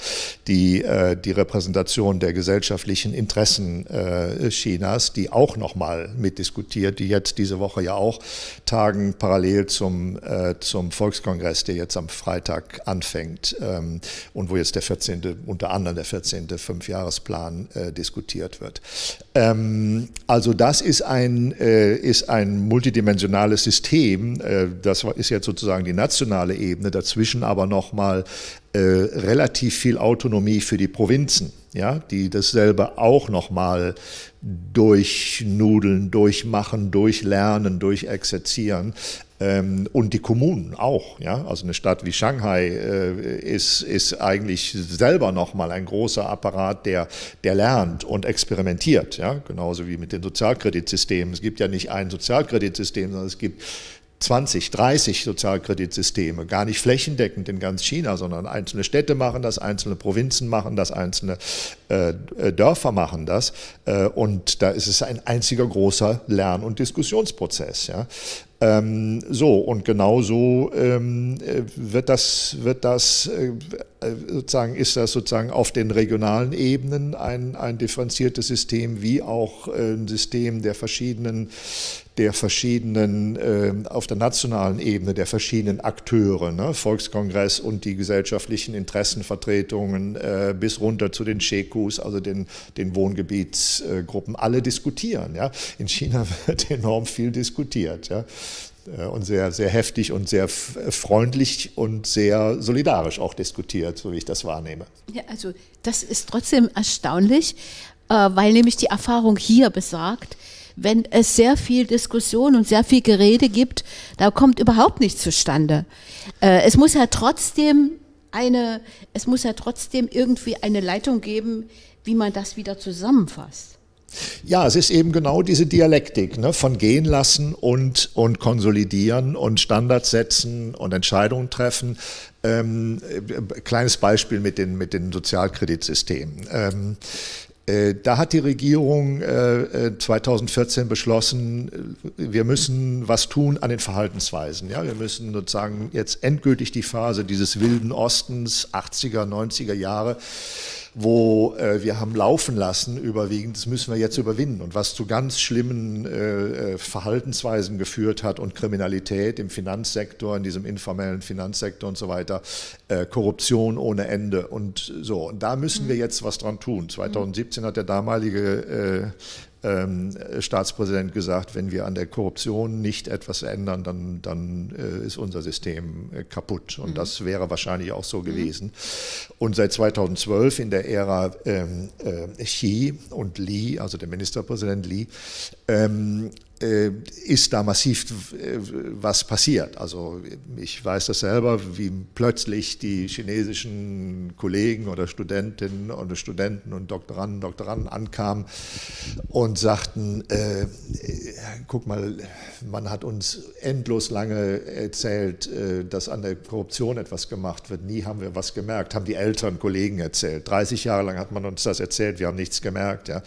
die, äh, die Repräsentation der gesellschaftlichen Interessen äh, Chinas, die auch nochmal mitdiskutiert, die jetzt diese Woche ja auch tagen parallel zum, äh, zum Volkskongress, der jetzt am Freitag anfängt ähm, und wo jetzt der 14., unter anderem der 14. Fünfjahresplan äh, diskutiert wird. Ähm, also das ist ein, äh, ist ein multidimensionales System. Äh, das ist jetzt sozusagen die nationale Ebene, dazwischen aber nochmal äh, relativ viel Autonomie für die Provinzen, ja, die dasselbe auch nochmal durchnudeln, durchmachen, durchlernen, durchexerzieren. Ähm, und die Kommunen auch. Ja? Also eine Stadt wie Shanghai äh, ist, ist eigentlich selber nochmal ein großer Apparat, der, der lernt und experimentiert. Ja? Genauso wie mit den Sozialkreditsystemen. Es gibt ja nicht ein Sozialkreditsystem, sondern es gibt 20, 30 Sozialkreditsysteme, gar nicht flächendeckend in ganz China, sondern einzelne Städte machen das, einzelne Provinzen machen das, einzelne äh, äh Dörfer machen das. Äh, und da ist es ein einziger großer Lern- und Diskussionsprozess. Ja. Ähm, so, und genau so ähm, äh, wird das, wird das äh, äh, sozusagen, ist das sozusagen auf den regionalen Ebenen ein, ein differenziertes System, wie auch äh, ein System der verschiedenen, der verschiedenen, äh, auf der nationalen Ebene der verschiedenen Akteure, ne? Volkskongress und die gesellschaftlichen Interessenvertretungen äh, bis runter zu den Shekus, also den, den Wohngebietsgruppen, alle diskutieren. Ja? In China wird enorm viel diskutiert. Ja? Äh, und sehr, sehr heftig und sehr freundlich und sehr solidarisch auch diskutiert, so wie ich das wahrnehme. Ja, also das ist trotzdem erstaunlich, äh, weil nämlich die Erfahrung hier besagt, wenn es sehr viel Diskussion und sehr viel Gerede gibt, da kommt überhaupt nichts zustande. Äh, es muss ja trotzdem eine, es muss ja trotzdem irgendwie eine Leitung geben, wie man das wieder zusammenfasst. Ja, es ist eben genau diese Dialektik ne, von gehen lassen und, und konsolidieren und Standards setzen und Entscheidungen treffen. Ähm, äh, kleines Beispiel mit den, mit den Sozialkreditsystemen. Ähm, äh, da hat die Regierung äh, 2014 äh, beschlossen, wir müssen was tun an den Verhaltensweisen. Ja? Wir müssen sozusagen jetzt endgültig die Phase dieses wilden Ostens, 80er, 90er Jahre, wo äh, wir haben laufen lassen, überwiegend, das müssen wir jetzt überwinden. Und was zu ganz schlimmen äh, äh, Verhaltensweisen geführt hat und Kriminalität im Finanzsektor, in diesem informellen Finanzsektor und so weiter, äh, Korruption ohne Ende und so. Und da müssen wir mhm. jetzt was dran tun. 2017 hat der damalige äh, ähm, Staatspräsident gesagt, wenn wir an der Korruption nicht etwas ändern, dann, dann äh, ist unser System äh, kaputt. Und mhm. das wäre wahrscheinlich auch so mhm. gewesen. Und seit 2012 in der Ära ähm, äh, Xi und Li, also der Ministerpräsident Li, ähm, äh, ist da massiv äh, was passiert. Also ich weiß das selber, wie plötzlich die chinesischen Kollegen oder Studentinnen und Studenten und Doktoranden, Doktoranden ankamen und sagten, äh, guck mal, man hat uns endlos lange erzählt, äh, dass an der Korruption etwas gemacht wird. Nie haben wir was gemerkt, haben die älteren Kollegen erzählt. 30 Jahre lang hat man uns das erzählt, wir haben nichts gemerkt. Ja.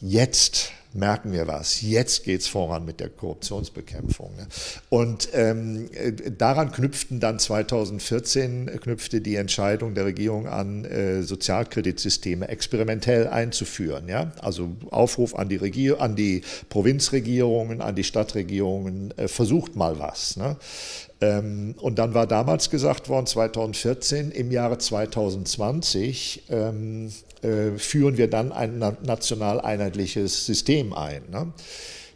Jetzt merken wir was. Jetzt geht es voran mit der Korruptionsbekämpfung. Ne? Und ähm, daran knüpften dann 2014 knüpfte die Entscheidung der Regierung an, äh, Sozialkreditsysteme experimentell einzuführen. Ja? Also Aufruf an die, Regier an die Provinzregierungen, an die Stadtregierungen, äh, versucht mal was. Ne? Ähm, und dann war damals gesagt worden, 2014, im Jahre 2020 ähm, äh, führen wir dann ein national einheitliches System ein. Ne?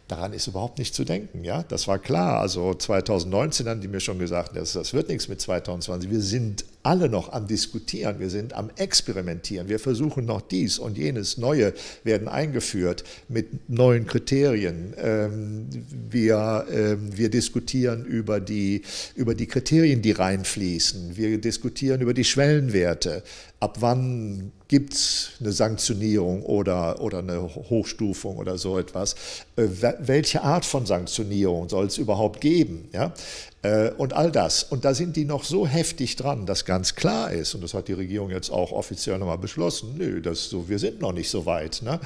Daran ist überhaupt nicht zu denken. Ja? Das war klar. Also 2019 haben die mir schon gesagt, das, das wird nichts mit 2020. Wir sind alle noch am Diskutieren, wir sind am Experimentieren, wir versuchen noch dies und jenes, neue werden eingeführt mit neuen Kriterien. Ähm, wir, ähm, wir diskutieren über die, über die Kriterien, die reinfließen, wir diskutieren über die Schwellenwerte, ab wann gibt es eine Sanktionierung oder, oder eine Hochstufung oder so etwas. Äh, welche Art von Sanktionierung soll es überhaupt geben? Ja? Äh, und all das. Und da sind die noch so heftig dran, dass ganz klar ist, und das hat die Regierung jetzt auch offiziell nochmal beschlossen, nö, das so, wir sind noch nicht so weit. Ne?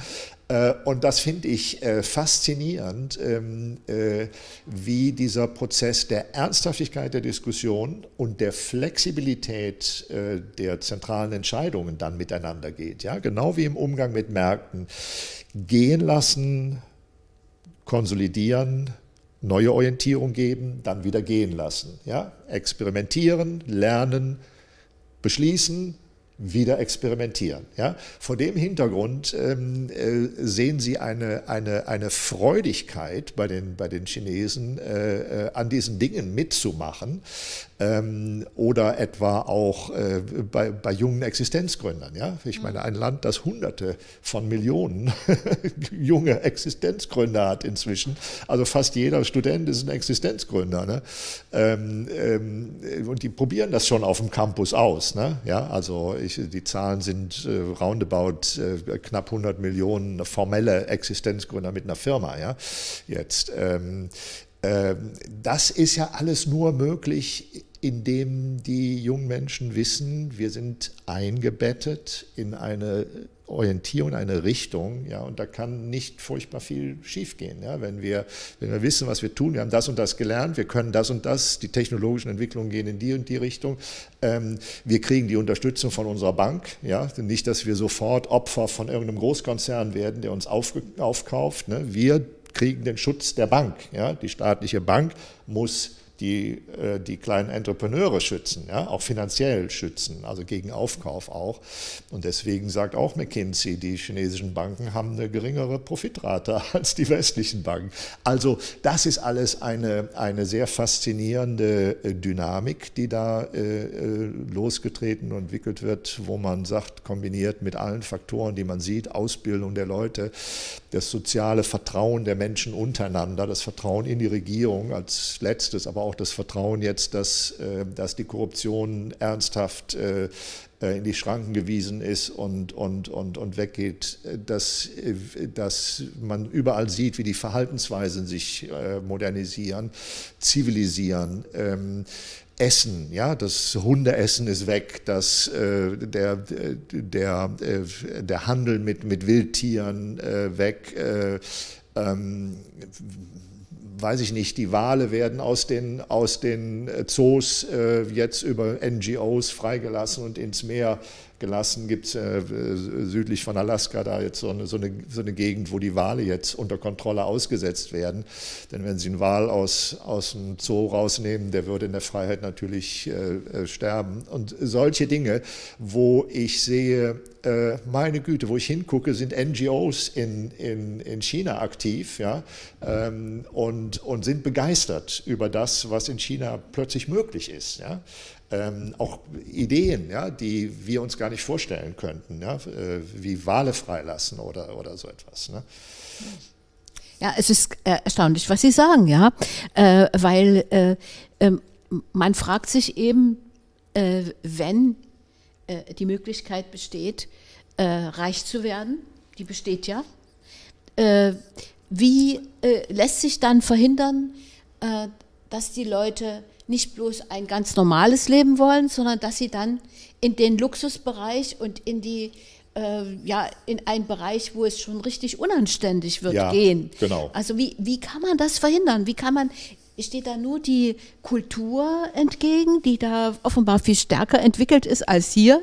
Äh, und das finde ich faszinierend, ähm, wie dieser Prozess der Ernsthaftigkeit der Diskussion und der Flexibilität der zentralen Entscheidungen dann miteinander geht. Ja? Genau wie im Umgang mit Märkten. Gehen lassen, konsolidieren, neue Orientierung geben, dann wieder gehen lassen. Ja? Experimentieren, lernen, beschließen, wieder experimentieren. Ja? Vor dem Hintergrund ähm, äh, sehen Sie eine, eine, eine Freudigkeit bei den, bei den Chinesen, äh, äh, an diesen Dingen mitzumachen ähm, oder etwa auch äh, bei, bei jungen Existenzgründern. Ja? Ich meine, ein Land, das Hunderte von Millionen junge Existenzgründer hat inzwischen, also fast jeder Student ist ein Existenzgründer. Ne? Ähm, ähm, und die probieren das schon auf dem Campus aus. Ne? Ja? Also ich, die Zahlen sind äh, roundabout äh, knapp 100 Millionen formelle Existenzgründer mit einer Firma. Ja? Jetzt. Ähm, ähm, das ist ja alles nur möglich, indem die jungen Menschen wissen, wir sind eingebettet in eine Orientierung, eine Richtung, ja, und da kann nicht furchtbar viel schiefgehen, ja, wenn wir, wenn wir wissen, was wir tun, wir haben das und das gelernt, wir können das und das, die technologischen Entwicklungen gehen in die und die Richtung, ähm, wir kriegen die Unterstützung von unserer Bank, ja, nicht, dass wir sofort Opfer von irgendeinem Großkonzern werden, der uns auf, aufkauft, ne, wir kriegen den Schutz der Bank, ja, die staatliche Bank muss die, äh, die kleinen Entrepreneure schützen, ja, auch finanziell schützen, also gegen Aufkauf auch. Und deswegen sagt auch McKinsey, die chinesischen Banken haben eine geringere Profitrate als die westlichen Banken. Also das ist alles eine, eine sehr faszinierende äh, Dynamik, die da äh, äh, losgetreten und entwickelt wird, wo man sagt, kombiniert mit allen Faktoren, die man sieht, Ausbildung der Leute, das soziale Vertrauen der Menschen untereinander, das Vertrauen in die Regierung als letztes, aber auch das Vertrauen jetzt, dass, äh, dass die Korruption ernsthaft äh, äh, in die Schranken gewiesen ist und, und, und, und weggeht, dass, dass man überall sieht, wie die Verhaltensweisen sich modernisieren, zivilisieren. Essen, ja, das Hundeessen ist weg, das, äh, der, der, äh, der Handel mit, mit Wildtieren äh, weg, äh, ähm, weiß ich nicht, die Wale werden aus den, aus den Zoos äh, jetzt über NGOs freigelassen und ins Meer gelassen. Gibt es äh, südlich von Alaska da jetzt so eine, so, eine, so eine Gegend, wo die Wale jetzt unter Kontrolle ausgesetzt werden. Denn wenn Sie einen Wal aus, aus dem Zoo rausnehmen, der würde in der Freiheit natürlich äh, äh sterben. Und solche Dinge, wo ich sehe, äh, meine Güte, wo ich hingucke, sind NGOs in, in, in China aktiv ja, ähm, und, und sind begeistert über das, was in China plötzlich möglich ist. Ja ähm, auch Ideen, ja, die wir uns gar nicht vorstellen könnten, ja, äh, wie Wale freilassen oder, oder so etwas. Ne? Ja, es ist äh, erstaunlich, was Sie sagen, ja, äh, weil äh, ähm, man fragt sich eben, äh, wenn die Möglichkeit besteht, reich zu werden, die besteht ja, wie lässt sich dann verhindern, dass die Leute nicht bloß ein ganz normales Leben wollen, sondern dass sie dann in den Luxusbereich und in die äh, ja, in einen Bereich, wo es schon richtig unanständig wird, ja, gehen. Genau. Also wie, wie kann man das verhindern? Wie kann man, steht da nur die Kultur entgegen, die da offenbar viel stärker entwickelt ist als hier?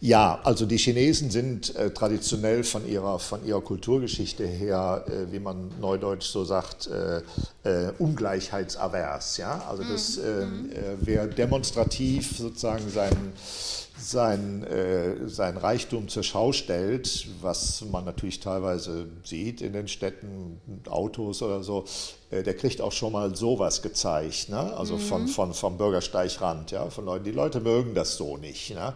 Ja, also die Chinesen sind äh, traditionell von ihrer, von ihrer Kulturgeschichte her, äh, wie man neudeutsch so sagt, äh, äh ungleichheitsavers. Ja? Also das, mhm. Ähm, mhm. äh, wer demonstrativ sozusagen seinen sein, äh, sein Reichtum zur Schau stellt, was man natürlich teilweise sieht in den Städten, Autos oder so, äh, der kriegt auch schon mal sowas gezeigt, ne? also mhm. von, von, vom Bürgersteigrand, ja? von Leuten, die Leute mögen das so nicht. Ne?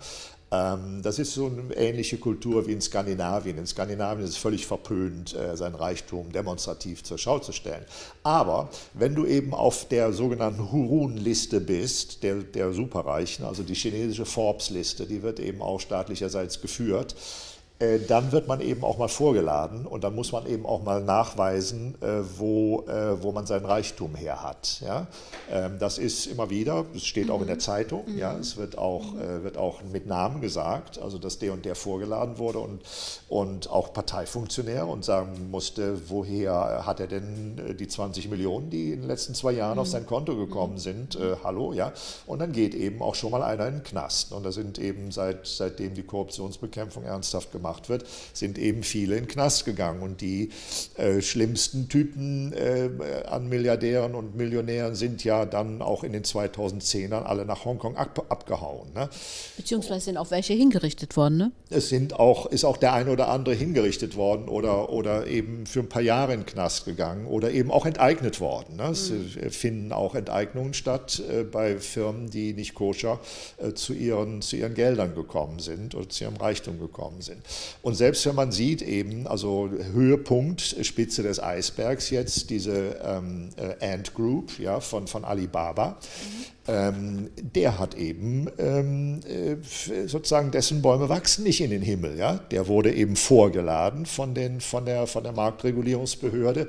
Ähm, das ist so eine ähnliche Kultur wie in Skandinavien. In Skandinavien ist es völlig verpönt, äh, sein Reichtum demonstrativ zur Schau zu stellen. Aber wenn du eben auf der sogenannten Hurun-Liste bist, der, der Superreichen, also die chinesische Forbes-Liste, die wird eben auch staatlicherseits geführt, dann wird man eben auch mal vorgeladen und dann muss man eben auch mal nachweisen, äh, wo, äh, wo man sein Reichtum her hat. Ja? Ähm, das ist immer wieder, es steht auch in der mhm. Zeitung, mhm. ja? es wird auch, wird auch mit Namen gesagt, also dass der und der vorgeladen wurde und, und auch Parteifunktionär und sagen musste, woher hat er denn die 20 Millionen, die in den letzten zwei Jahren auf mhm. sein Konto gekommen sind, äh, hallo, ja, und dann geht eben auch schon mal einer in den Knast und da sind eben seit, seitdem die Korruptionsbekämpfung ernsthaft gemacht gemacht wird, sind eben viele in den Knast gegangen. Und die äh, schlimmsten Typen äh, an Milliardären und Millionären sind ja dann auch in den 2010ern alle nach Hongkong ab, abgehauen. Ne? Beziehungsweise sind auch welche hingerichtet worden, ne? Es sind auch, ist auch der eine oder andere hingerichtet worden oder, oder eben für ein paar Jahre in den Knast gegangen oder eben auch enteignet worden. Ne? Es mhm. finden auch Enteignungen statt äh, bei Firmen, die nicht koscher äh, zu, ihren, zu ihren Geldern gekommen sind oder zu ihrem Reichtum gekommen sind. Und selbst wenn man sieht eben, also Höhepunkt, Spitze des Eisbergs jetzt, diese ähm, äh, Ant Group ja, von, von Alibaba, mhm. ähm, der hat eben ähm, äh, sozusagen dessen Bäume wachsen nicht in den Himmel. Ja? Der wurde eben vorgeladen von, den, von, der, von der Marktregulierungsbehörde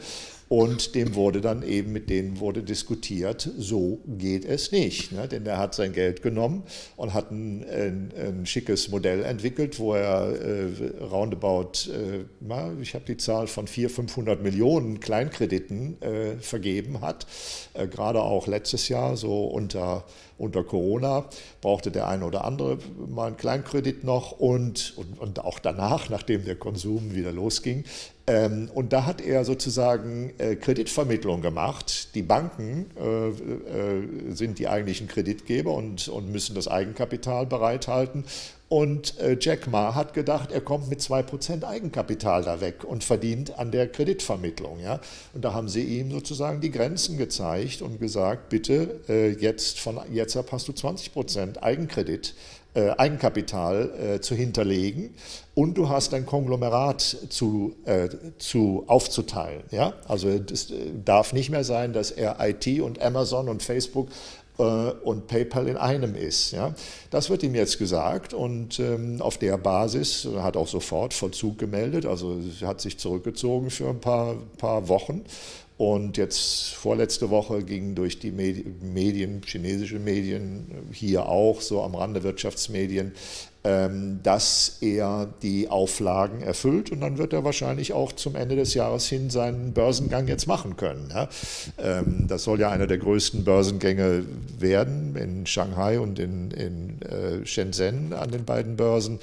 und dem wurde dann eben, mit denen wurde diskutiert, so geht es nicht. Ne? Denn er hat sein Geld genommen und hat ein, ein, ein schickes Modell entwickelt, wo er äh, roundabout, äh, ich habe die Zahl von 400, 500 Millionen Kleinkrediten äh, vergeben hat. Äh, gerade auch letztes Jahr, so unter unter Corona brauchte der eine oder andere mal einen Kleinkredit noch und, und, und auch danach, nachdem der Konsum wieder losging. Ähm, und da hat er sozusagen äh, Kreditvermittlung gemacht. Die Banken äh, äh, sind die eigentlichen Kreditgeber und, und müssen das Eigenkapital bereithalten. Und äh, Jack Ma hat gedacht, er kommt mit 2% Eigenkapital da weg und verdient an der Kreditvermittlung. Ja? Und da haben sie ihm sozusagen die Grenzen gezeigt und gesagt, bitte, äh, jetzt, von jetzt hast du 20% Eigenkredit äh, Eigenkapital äh, zu hinterlegen und du hast ein Konglomerat zu, äh, zu aufzuteilen. Ja? Also es äh, darf nicht mehr sein, dass er IT und Amazon und Facebook äh, und PayPal in einem ist. Ja? Das wird ihm jetzt gesagt und ähm, auf der Basis hat auch sofort Vollzug gemeldet, also hat sich zurückgezogen für ein paar, paar Wochen. Und jetzt vorletzte Woche ging durch die Medien, chinesische Medien, hier auch, so am Rande Wirtschaftsmedien, ähm, dass er die Auflagen erfüllt und dann wird er wahrscheinlich auch zum Ende des Jahres hin seinen Börsengang jetzt machen können. Ähm, das soll ja einer der größten Börsengänge werden in Shanghai und in, in äh, Shenzhen an den beiden Börsen.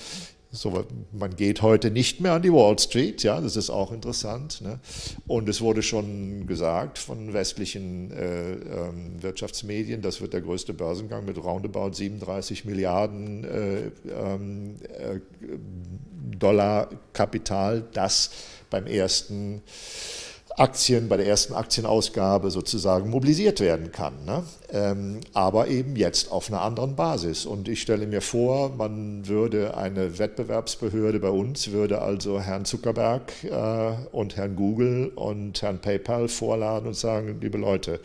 So, man geht heute nicht mehr an die Wall Street, ja, das ist auch interessant. Ne? Und es wurde schon gesagt von westlichen äh, ähm, Wirtschaftsmedien, das wird der größte Börsengang mit roundabout 37 Milliarden äh, ähm, äh, Dollar Kapital, das beim ersten Aktien, bei der ersten Aktienausgabe sozusagen mobilisiert werden kann. Ne? Ähm, aber eben jetzt auf einer anderen Basis. Und ich stelle mir vor, man würde eine Wettbewerbsbehörde bei uns, würde also Herrn Zuckerberg äh, und Herrn Google und Herrn PayPal vorladen und sagen, liebe Leute,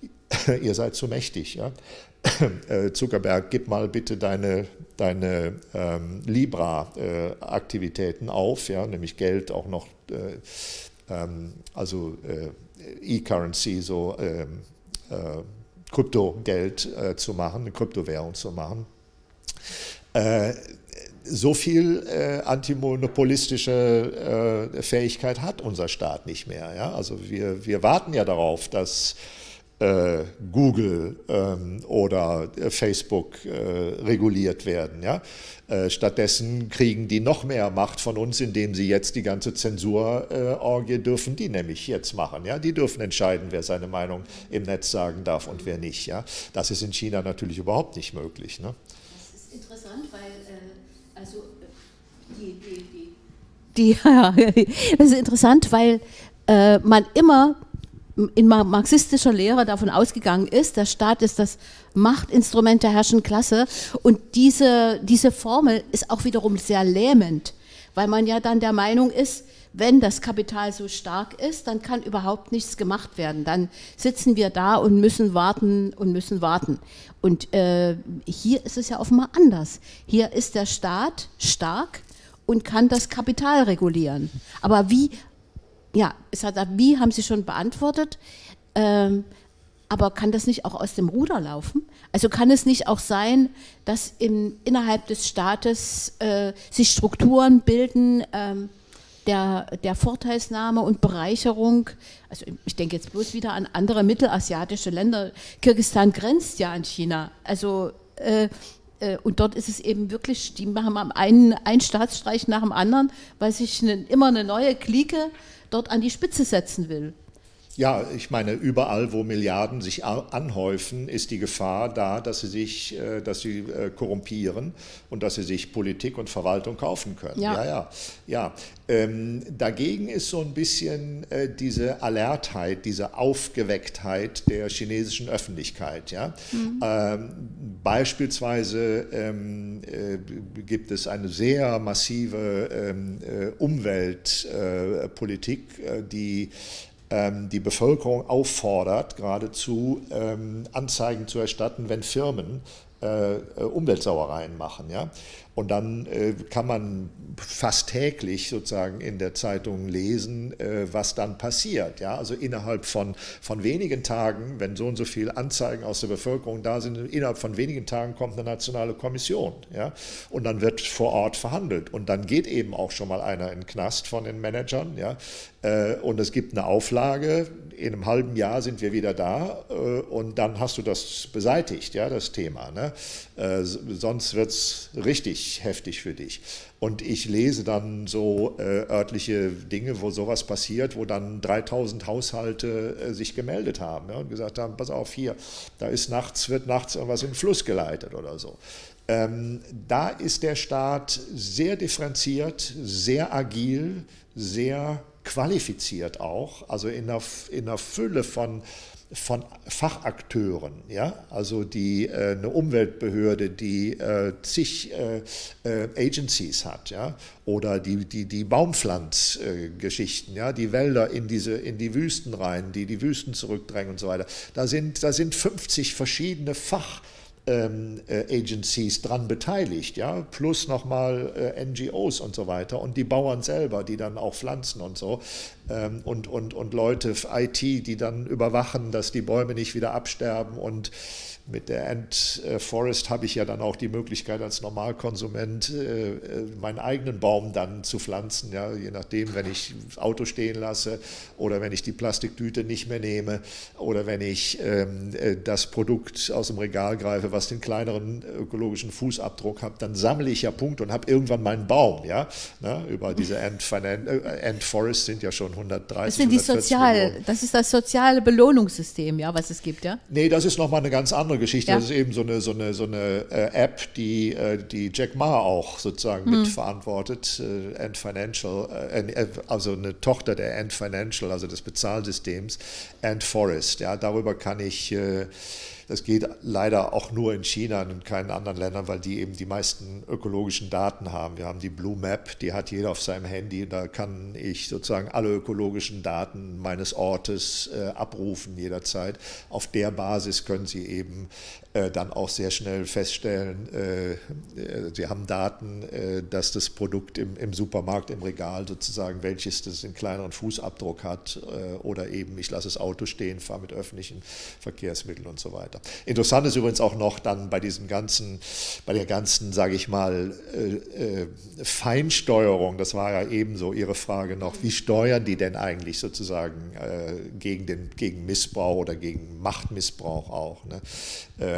ihr seid zu mächtig. Ja? Äh, Zuckerberg, gib mal bitte deine, deine ähm, Libra-Aktivitäten äh, auf, ja, nämlich Geld auch noch äh, also äh, E-Currency, so ähm, äh, Kryptogeld äh, zu machen, eine Kryptowährung zu machen. So viel antimonopolistische äh, Fähigkeit hat unser Staat nicht mehr. Ja? Also wir, wir warten ja darauf, dass Google ähm, oder äh, Facebook äh, reguliert werden. Ja? Äh, stattdessen kriegen die noch mehr Macht von uns, indem sie jetzt die ganze Zensurorgie dürfen die nämlich jetzt machen. Ja? Die dürfen entscheiden, wer seine Meinung im Netz sagen darf und wer nicht. Ja? Das ist in China natürlich überhaupt nicht möglich. Ne? Das ist interessant, weil äh, also die, die, die, die das ist interessant, weil äh, man immer in marxistischer Lehre davon ausgegangen ist, der Staat ist das Machtinstrument der herrschenden Klasse und diese, diese Formel ist auch wiederum sehr lähmend, weil man ja dann der Meinung ist, wenn das Kapital so stark ist, dann kann überhaupt nichts gemacht werden. Dann sitzen wir da und müssen warten und müssen warten. Und äh, hier ist es ja offenbar anders. Hier ist der Staat stark und kann das Kapital regulieren. Aber wie ja, wie haben Sie schon beantwortet. Ähm, aber kann das nicht auch aus dem Ruder laufen? Also kann es nicht auch sein, dass im, innerhalb des Staates äh, sich Strukturen bilden ähm, der, der Vorteilsnahme und Bereicherung? Also ich denke jetzt bloß wieder an andere mittelasiatische Länder. Kirgisistan grenzt ja an China. Also äh, äh, und dort ist es eben wirklich, die machen einen, einen Staatsstreich nach dem anderen, weil sich eine, immer eine neue Clique dort an die Spitze setzen will. Ja, ich meine, überall, wo Milliarden sich anhäufen, ist die Gefahr da, dass sie sich, äh, dass sie äh, korrumpieren und dass sie sich Politik und Verwaltung kaufen können. Ja, ja. ja. ja. Ähm, dagegen ist so ein bisschen äh, diese Alertheit, diese Aufgewecktheit der chinesischen Öffentlichkeit. Ja? Mhm. Ähm, beispielsweise ähm, äh, gibt es eine sehr massive ähm, äh, Umweltpolitik, äh, die die Bevölkerung auffordert, geradezu ähm, Anzeigen zu erstatten, wenn Firmen äh, Umweltsauereien machen. Ja? Und dann äh, kann man fast täglich sozusagen in der Zeitung lesen, äh, was dann passiert. Ja? Also innerhalb von, von wenigen Tagen, wenn so und so viele Anzeigen aus der Bevölkerung da sind, innerhalb von wenigen Tagen kommt eine nationale Kommission. Ja? Und dann wird vor Ort verhandelt. Und dann geht eben auch schon mal einer in den Knast von den Managern. Ja? Äh, und es gibt eine Auflage, in einem halben Jahr sind wir wieder da äh, und dann hast du das beseitigt, ja, das Thema. Ne? Äh, sonst wird es richtig heftig für dich. Und ich lese dann so äh, örtliche Dinge, wo sowas passiert, wo dann 3000 Haushalte äh, sich gemeldet haben ja, und gesagt haben, pass auf hier, da ist nachts, wird nachts irgendwas in den Fluss geleitet oder so. Ähm, da ist der Staat sehr differenziert, sehr agil, sehr qualifiziert auch, also in einer, in einer Fülle von, von Fachakteuren, ja, also die äh, eine Umweltbehörde, die äh, zig äh, äh Agencies hat, ja, oder die, die, die Baumpflanzgeschichten, ja, die Wälder in, diese, in die Wüsten rein, die die Wüsten zurückdrängen und so weiter. Da sind, da sind 50 verschiedene Fach äh, Agencies dran beteiligt, ja, plus nochmal äh, NGOs und so weiter und die Bauern selber, die dann auch pflanzen und so ähm, und, und, und Leute, IT, die dann überwachen, dass die Bäume nicht wieder absterben und mit der Ant Forest habe ich ja dann auch die Möglichkeit als Normalkonsument äh, äh, meinen eigenen Baum dann zu pflanzen, ja, je nachdem, wenn ich das Auto stehen lasse oder wenn ich die Plastiktüte nicht mehr nehme oder wenn ich ähm, äh, das Produkt aus dem Regal greife, was den kleineren ökologischen Fußabdruck hat, dann sammle ich ja Punkte und habe irgendwann meinen Baum, ja, ne, über diese Ant, Ant Forest sind ja schon 130 das sind die sozial, Das ist das soziale Belohnungssystem, ja, was es gibt, ja? Nee, das ist nochmal eine ganz andere Geschichte. Ja. Das ist eben so eine, so eine, so eine äh, App, die, äh, die Jack Ma auch sozusagen hm. mitverantwortet, äh, Ant Financial, äh, also eine Tochter der Ant Financial, also des Bezahlsystems, Ant Forest. Ja, darüber kann ich das geht leider auch nur in China und in keinen anderen Ländern, weil die eben die meisten ökologischen Daten haben. Wir haben die Blue Map, die hat jeder auf seinem Handy. Da kann ich sozusagen alle ökologischen Daten meines Ortes äh, abrufen jederzeit. Auf der Basis können Sie eben dann auch sehr schnell feststellen, äh, äh, Sie haben Daten, dass das Produkt im, Supermarkt, im Regal sozusagen, welches das einen kleineren Fußabdruck hat oder eben ich lasse das Auto stehen, fahre mit öffentlichen Verkehrsmitteln und so weiter. Interessant ist übrigens auch noch dann bei diesem ganzen, bei der ganzen, sage ich mal, äh, äh, Feinsteuerung, das war ja ebenso Ihre Frage noch, wie steuern die denn eigentlich sozusagen äh, gegen, den, gegen Missbrauch oder gegen Machtmissbrauch auch, ne?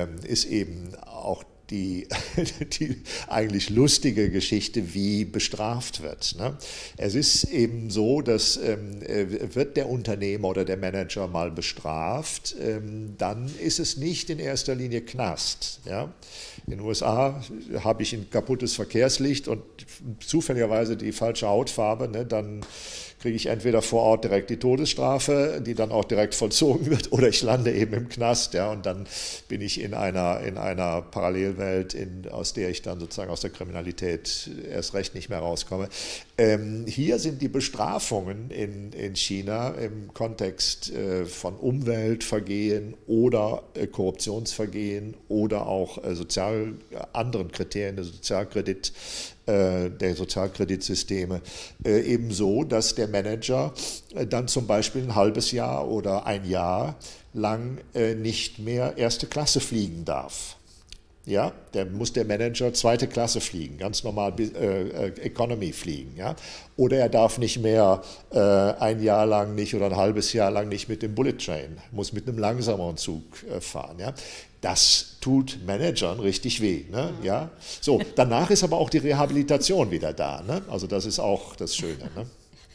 Ähm, ist eben auch die, die eigentlich lustige Geschichte, wie bestraft wird. Ne? Es ist eben so, dass ähm, äh, wird der Unternehmer oder der Manager mal bestraft, ähm, dann ist es nicht in erster Linie Knast. Ja? In den USA habe ich ein kaputtes Verkehrslicht und zufälligerweise die falsche Hautfarbe, ne? dann kriege ich entweder vor Ort direkt die Todesstrafe, die dann auch direkt vollzogen wird, oder ich lande eben im Knast, ja, und dann bin ich in einer, in einer Parallelwelt, in, aus der ich dann sozusagen aus der Kriminalität erst recht nicht mehr rauskomme. Ähm, hier sind die Bestrafungen in, in China im Kontext äh, von Umweltvergehen oder äh, Korruptionsvergehen oder auch äh, sozial, anderen Kriterien der Sozialkredit der Sozialkreditsysteme äh, eben so, dass der Manager äh, dann zum Beispiel ein halbes Jahr oder ein Jahr lang nicht mehr erste Klasse fliegen darf. Ja, der muss der Manager zweite Klasse fliegen, ganz normal äh, Economy fliegen. Ja, oder er darf nicht mehr äh, ein Jahr lang nicht oder ein halbes Jahr lang nicht mit dem Bullet Train, muss mit einem langsameren Zug äh, fahren. Ja, das tut Managern richtig weh. Ne? Ja? So, danach ist aber auch die Rehabilitation wieder da. Ne? Also das ist auch das Schöne. Ne?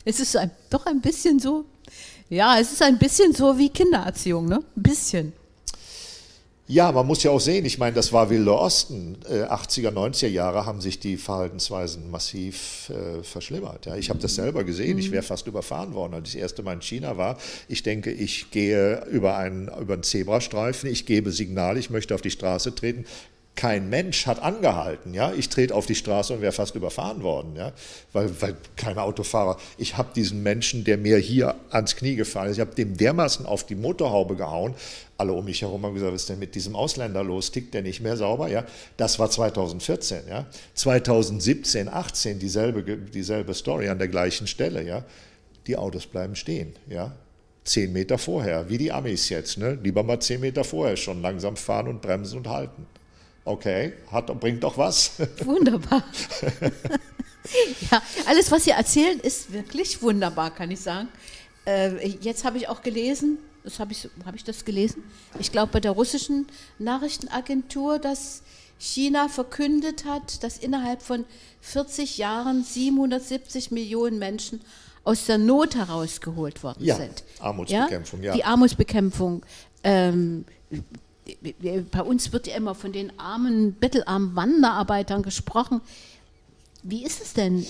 Es ist ein, doch ein bisschen so, ja, es ist ein bisschen so wie Kindererziehung, ne? Ein bisschen. Ja, man muss ja auch sehen, ich meine, das war Wilder Osten. Äh, 80er, 90er Jahre haben sich die Verhaltensweisen massiv äh, verschlimmert. Ja, ich habe das selber gesehen. Ich wäre fast überfahren worden, als ich das erste Mal in China war. Ich denke, ich gehe über einen, über einen Zebrastreifen, ich gebe Signal, ich möchte auf die Straße treten kein Mensch hat angehalten. Ja? Ich trete auf die Straße und wäre fast überfahren worden, ja? weil, weil kein Autofahrer. Ich habe diesen Menschen, der mir hier ans Knie gefallen ist, ich habe dem dermaßen auf die Motorhaube gehauen. Alle um mich herum haben gesagt, was ist denn mit diesem Ausländer los? Tickt der nicht mehr sauber? Ja? Das war 2014. Ja? 2017, 18 dieselbe, dieselbe Story an der gleichen Stelle. Ja? Die Autos bleiben stehen. Ja? Zehn Meter vorher, wie die Amis jetzt. Ne? Lieber mal zehn Meter vorher schon langsam fahren und bremsen und halten. Okay, hat, bringt doch was. Wunderbar. ja, alles, was Sie erzählen, ist wirklich wunderbar, kann ich sagen. Äh, jetzt habe ich auch gelesen, das habe ich, hab ich das gelesen? Ich glaube bei der russischen Nachrichtenagentur, dass China verkündet hat, dass innerhalb von 40 Jahren 770 Millionen Menschen aus der Not herausgeholt worden ja, sind. Armutsbekämpfung, ja. Die Armutsbekämpfung. Ähm, bei uns wird ja immer von den armen, bettelarmen Wanderarbeitern gesprochen. Wie ist es denn?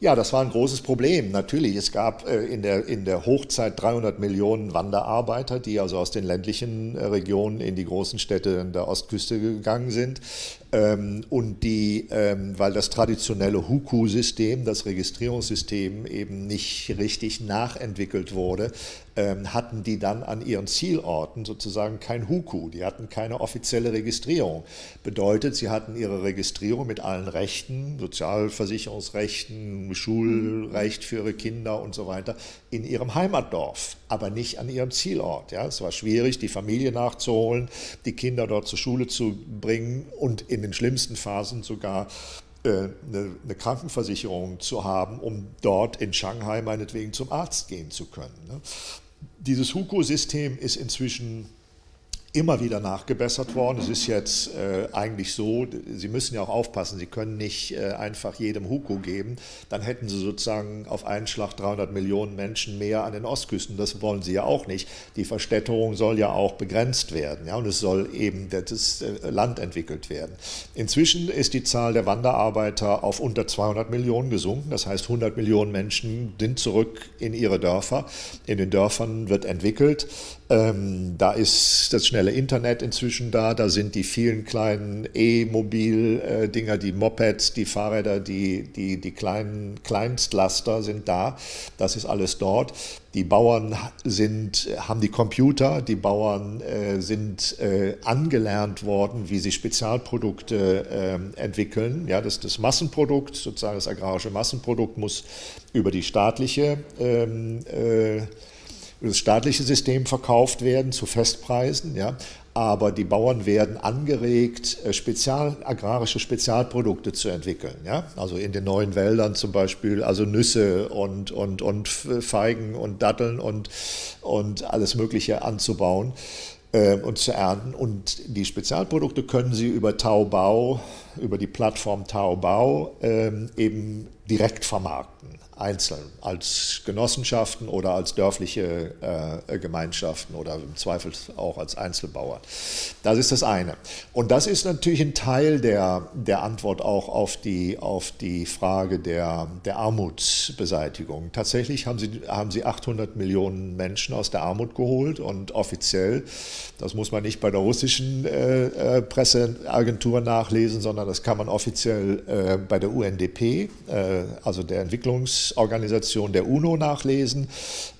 Ja, das war ein großes Problem. Natürlich, es gab äh, in, der, in der Hochzeit 300 Millionen Wanderarbeiter, die also aus den ländlichen äh, Regionen in die großen Städte an der Ostküste gegangen sind. Ähm, und die, ähm, weil das traditionelle Huku-System, das Registrierungssystem eben nicht richtig nachentwickelt wurde, ähm, hatten die dann an ihren Zielorten sozusagen kein Huku. Die hatten keine offizielle Registrierung. Bedeutet, sie hatten ihre Registrierung mit allen Rechten, Sozialversicherungsrechten, Schulrecht für ihre Kinder und so weiter, in ihrem Heimatdorf, aber nicht an ihrem Zielort. Ja, es war schwierig, die Familie nachzuholen, die Kinder dort zur Schule zu bringen und in den schlimmsten Phasen sogar äh, eine, eine, Krankenversicherung zu haben, um dort in Shanghai meinetwegen zum Arzt gehen zu können. Ne? Dieses Huko-System ist inzwischen immer wieder nachgebessert worden. Es ist jetzt äh, eigentlich so, Sie müssen ja auch aufpassen, Sie können nicht äh, einfach jedem Huko geben, dann hätten Sie sozusagen auf einen Schlag 300 Millionen Menschen mehr an den Ostküsten. Das wollen Sie ja auch nicht. Die Verstädterung soll ja auch begrenzt werden ja, und es soll eben das äh, Land entwickelt werden. Inzwischen ist die Zahl der Wanderarbeiter auf unter 200 Millionen gesunken. Das heißt, 100 Millionen Menschen sind zurück in ihre Dörfer. In den Dörfern wird entwickelt. Ähm, da ist das schnelle Internet inzwischen da, da sind die vielen kleinen E-Mobil-Dinger, die Mopeds, die Fahrräder, die, die, die kleinen Kleinstlaster sind da. Das ist alles dort. Die Bauern sind, haben die Computer, die Bauern äh, sind äh, angelernt worden, wie sie Spezialprodukte äh, entwickeln. Ja, das, das Massenprodukt, sozusagen das agrarische Massenprodukt, muss über die staatliche ähm, äh, das staatliche System verkauft werden zu Festpreisen. Ja. aber die Bauern werden angeregt, äh, spezial, agrarische Spezialprodukte zu entwickeln. Ja? Also in den neuen Wäldern zum Beispiel, also Nüsse und, und, und Feigen und Datteln und, und alles Mögliche anzubauen äh, und zu ernten. Und die Spezialprodukte können sie über Taobao, über die Plattform Taobao äh, eben direkt vermarkten einzeln, als Genossenschaften oder als dörfliche äh, Gemeinschaften oder im Zweifel auch als Einzelbauern. Das ist das eine. Und das ist natürlich ein Teil der, der Antwort auch auf die, auf die Frage der, der Armutsbeseitigung. Tatsächlich haben sie, haben sie 800 Millionen Menschen aus der Armut geholt und offiziell, das muss man nicht bei der russischen äh, äh Presseagentur nachlesen, sondern das kann man offiziell äh, bei der UNDP, äh, also der Entwicklungs Organisation der UNO nachlesen.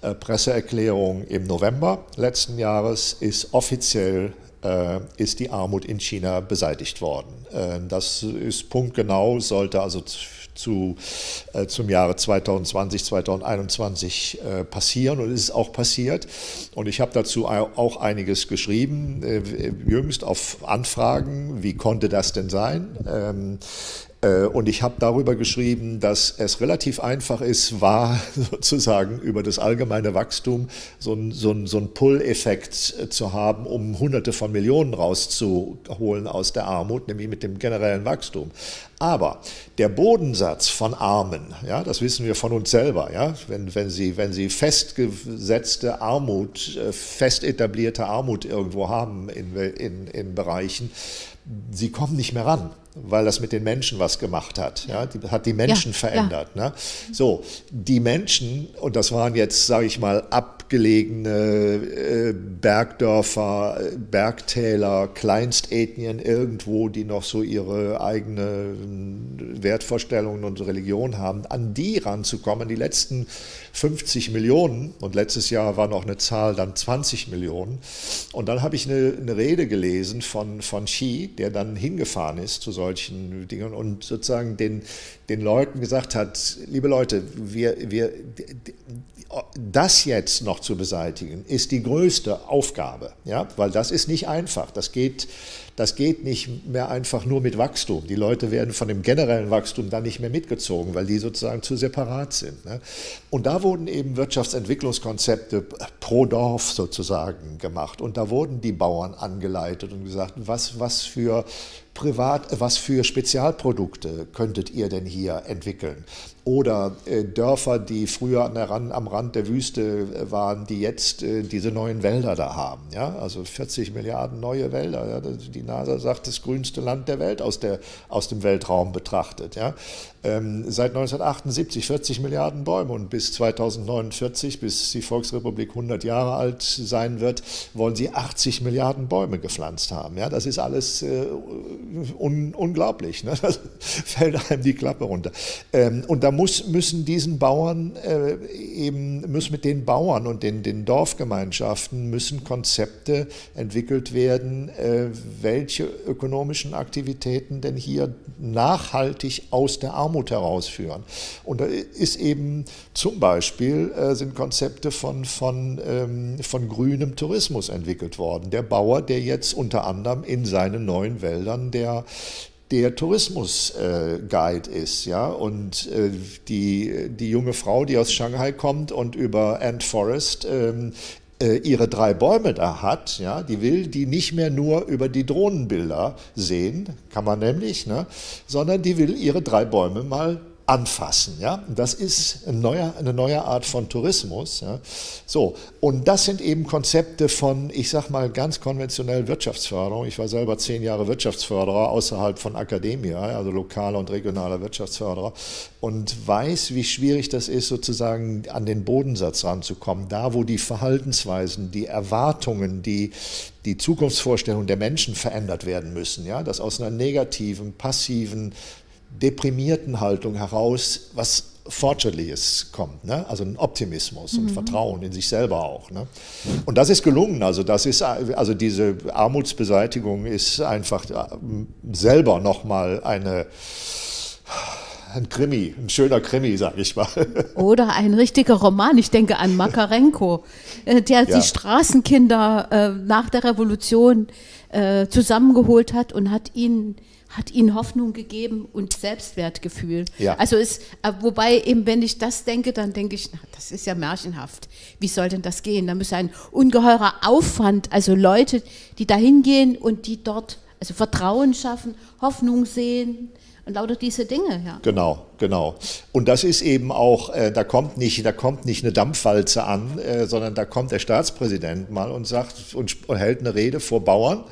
Äh, Presseerklärung im November letzten Jahres ist offiziell äh, ist die Armut in China beseitigt worden. Äh, das ist punktgenau, sollte also zu, äh, zum Jahre 2020, 2021 äh, passieren und ist auch passiert. Und ich habe dazu auch einiges geschrieben, äh, jüngst auf Anfragen, wie konnte das denn sein? Ähm, äh, und ich habe darüber geschrieben, dass es relativ einfach ist, war sozusagen über das allgemeine Wachstum so einen so so ein Pull-Effekt äh, zu haben, um Hunderte von Millionen rauszuholen aus der Armut, nämlich mit dem generellen Wachstum. Aber der Bodensatz von Armen, ja, das wissen wir von uns selber, ja, wenn, wenn, Sie, wenn Sie festgesetzte Armut, äh, fest etablierte Armut irgendwo haben in, in, in Bereichen, Sie kommen nicht mehr ran weil das mit den Menschen was gemacht hat. Ja, die, hat die Menschen ja, verändert. Ja. Ne? So, die Menschen, und das waren jetzt, sage ich mal, abgelegene äh, Bergdörfer, Bergtäler, Kleinstäthnien irgendwo, die noch so ihre eigenen Wertvorstellungen und Religion haben, an die ranzukommen, die letzten 50 Millionen und letztes Jahr war noch eine Zahl dann 20 Millionen. Und dann habe ich eine, eine Rede gelesen von, von Xi, der dann hingefahren ist zu solchen Dingen und sozusagen den, den Leuten gesagt hat, liebe Leute, wir, wir, das jetzt noch zu beseitigen, ist die größte Aufgabe, ja? weil das ist nicht einfach. Das geht das geht nicht mehr einfach nur mit Wachstum. Die Leute werden von dem generellen Wachstum dann nicht mehr mitgezogen, weil die sozusagen zu separat sind. Ne? Und da wurden eben Wirtschaftsentwicklungskonzepte pro Dorf sozusagen gemacht. Und da wurden die Bauern angeleitet und gesagt, was, was für Privat, was für Spezialprodukte könntet ihr denn hier entwickeln? Oder äh, Dörfer, die früher an Rand, am Rand der Wüste äh, waren, die jetzt äh, diese neuen Wälder da haben. Ja? Also 40 Milliarden neue Wälder. Ja? Die NASA sagt, das grünste Land der Welt aus, der, aus dem Weltraum betrachtet. Ja? Ähm, seit 1978 40 Milliarden Bäume und bis 2049, bis die Volksrepublik 100 Jahre alt sein wird, wollen sie 80 Milliarden Bäume gepflanzt haben. Ja? Das ist alles äh, un unglaublich. Ne? Da fällt einem die Klappe runter. Ähm, und da muss, müssen diesen Bauern äh, eben, müssen mit den Bauern und den, den Dorfgemeinschaften müssen Konzepte entwickelt werden, äh, welche ökonomischen Aktivitäten denn hier nachhaltig aus der Armut herausführen. Und da ist eben zum Beispiel äh, sind Konzepte von, von, ähm, von grünem Tourismus entwickelt worden. Der Bauer, der jetzt unter anderem in seinen neuen Wäldern der der Tourismusguide äh, ist, ja, und äh, die, die junge Frau, die aus Shanghai kommt und über Ant Forest ähm, äh, ihre drei Bäume da hat, ja, die will die nicht mehr nur über die Drohnenbilder sehen, kann man nämlich, ne, sondern die will ihre drei Bäume mal anfassen. Ja? Das ist ein neuer, eine neue Art von Tourismus. Ja? So, und das sind eben Konzepte von, ich sage mal, ganz konventionell Wirtschaftsförderung. Ich war selber zehn Jahre Wirtschaftsförderer außerhalb von Akademia, also lokaler und regionaler Wirtschaftsförderer, und weiß, wie schwierig das ist, sozusagen an den Bodensatz ranzukommen. Da, wo die Verhaltensweisen, die Erwartungen, die, die Zukunftsvorstellungen der Menschen verändert werden müssen. Ja? Dass aus einer negativen, passiven, deprimierten Haltung heraus was Fortschrittliches kommt, ne? also ein Optimismus und mhm. Vertrauen in sich selber auch. Ne? Und das ist gelungen. Also das ist also diese Armutsbeseitigung ist einfach äh, selber nochmal eine ein Krimi, ein schöner Krimi, sage ich mal. Oder ein richtiger Roman. Ich denke an Makarenko, äh, der ja. die Straßenkinder äh, nach der Revolution äh, zusammengeholt hat und hat ihnen hat ihnen Hoffnung gegeben und Selbstwertgefühl. Ja. Also ist, äh, wobei eben, wenn ich das denke, dann denke ich, na, das ist ja märchenhaft. Wie soll denn das gehen? Da müsste ein ungeheurer Aufwand, also Leute, die da hingehen und die dort also Vertrauen schaffen, Hoffnung sehen, und lauter diese Dinge, ja. Genau, genau. Und das ist eben auch, äh, da, kommt nicht, da kommt nicht eine Dampfwalze an, äh, sondern da kommt der Staatspräsident mal und sagt und, und hält eine Rede vor Bauern,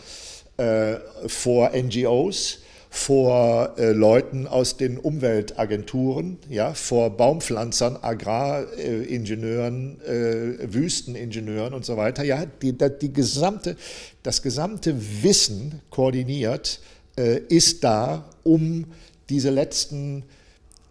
äh, vor NGOs, vor äh, Leuten aus den Umweltagenturen, ja, vor Baumpflanzern, Agraringenieuren, äh, Wüsteningenieuren und so weiter. Ja, die, die gesamte, das gesamte Wissen koordiniert äh, ist da, um diese letzten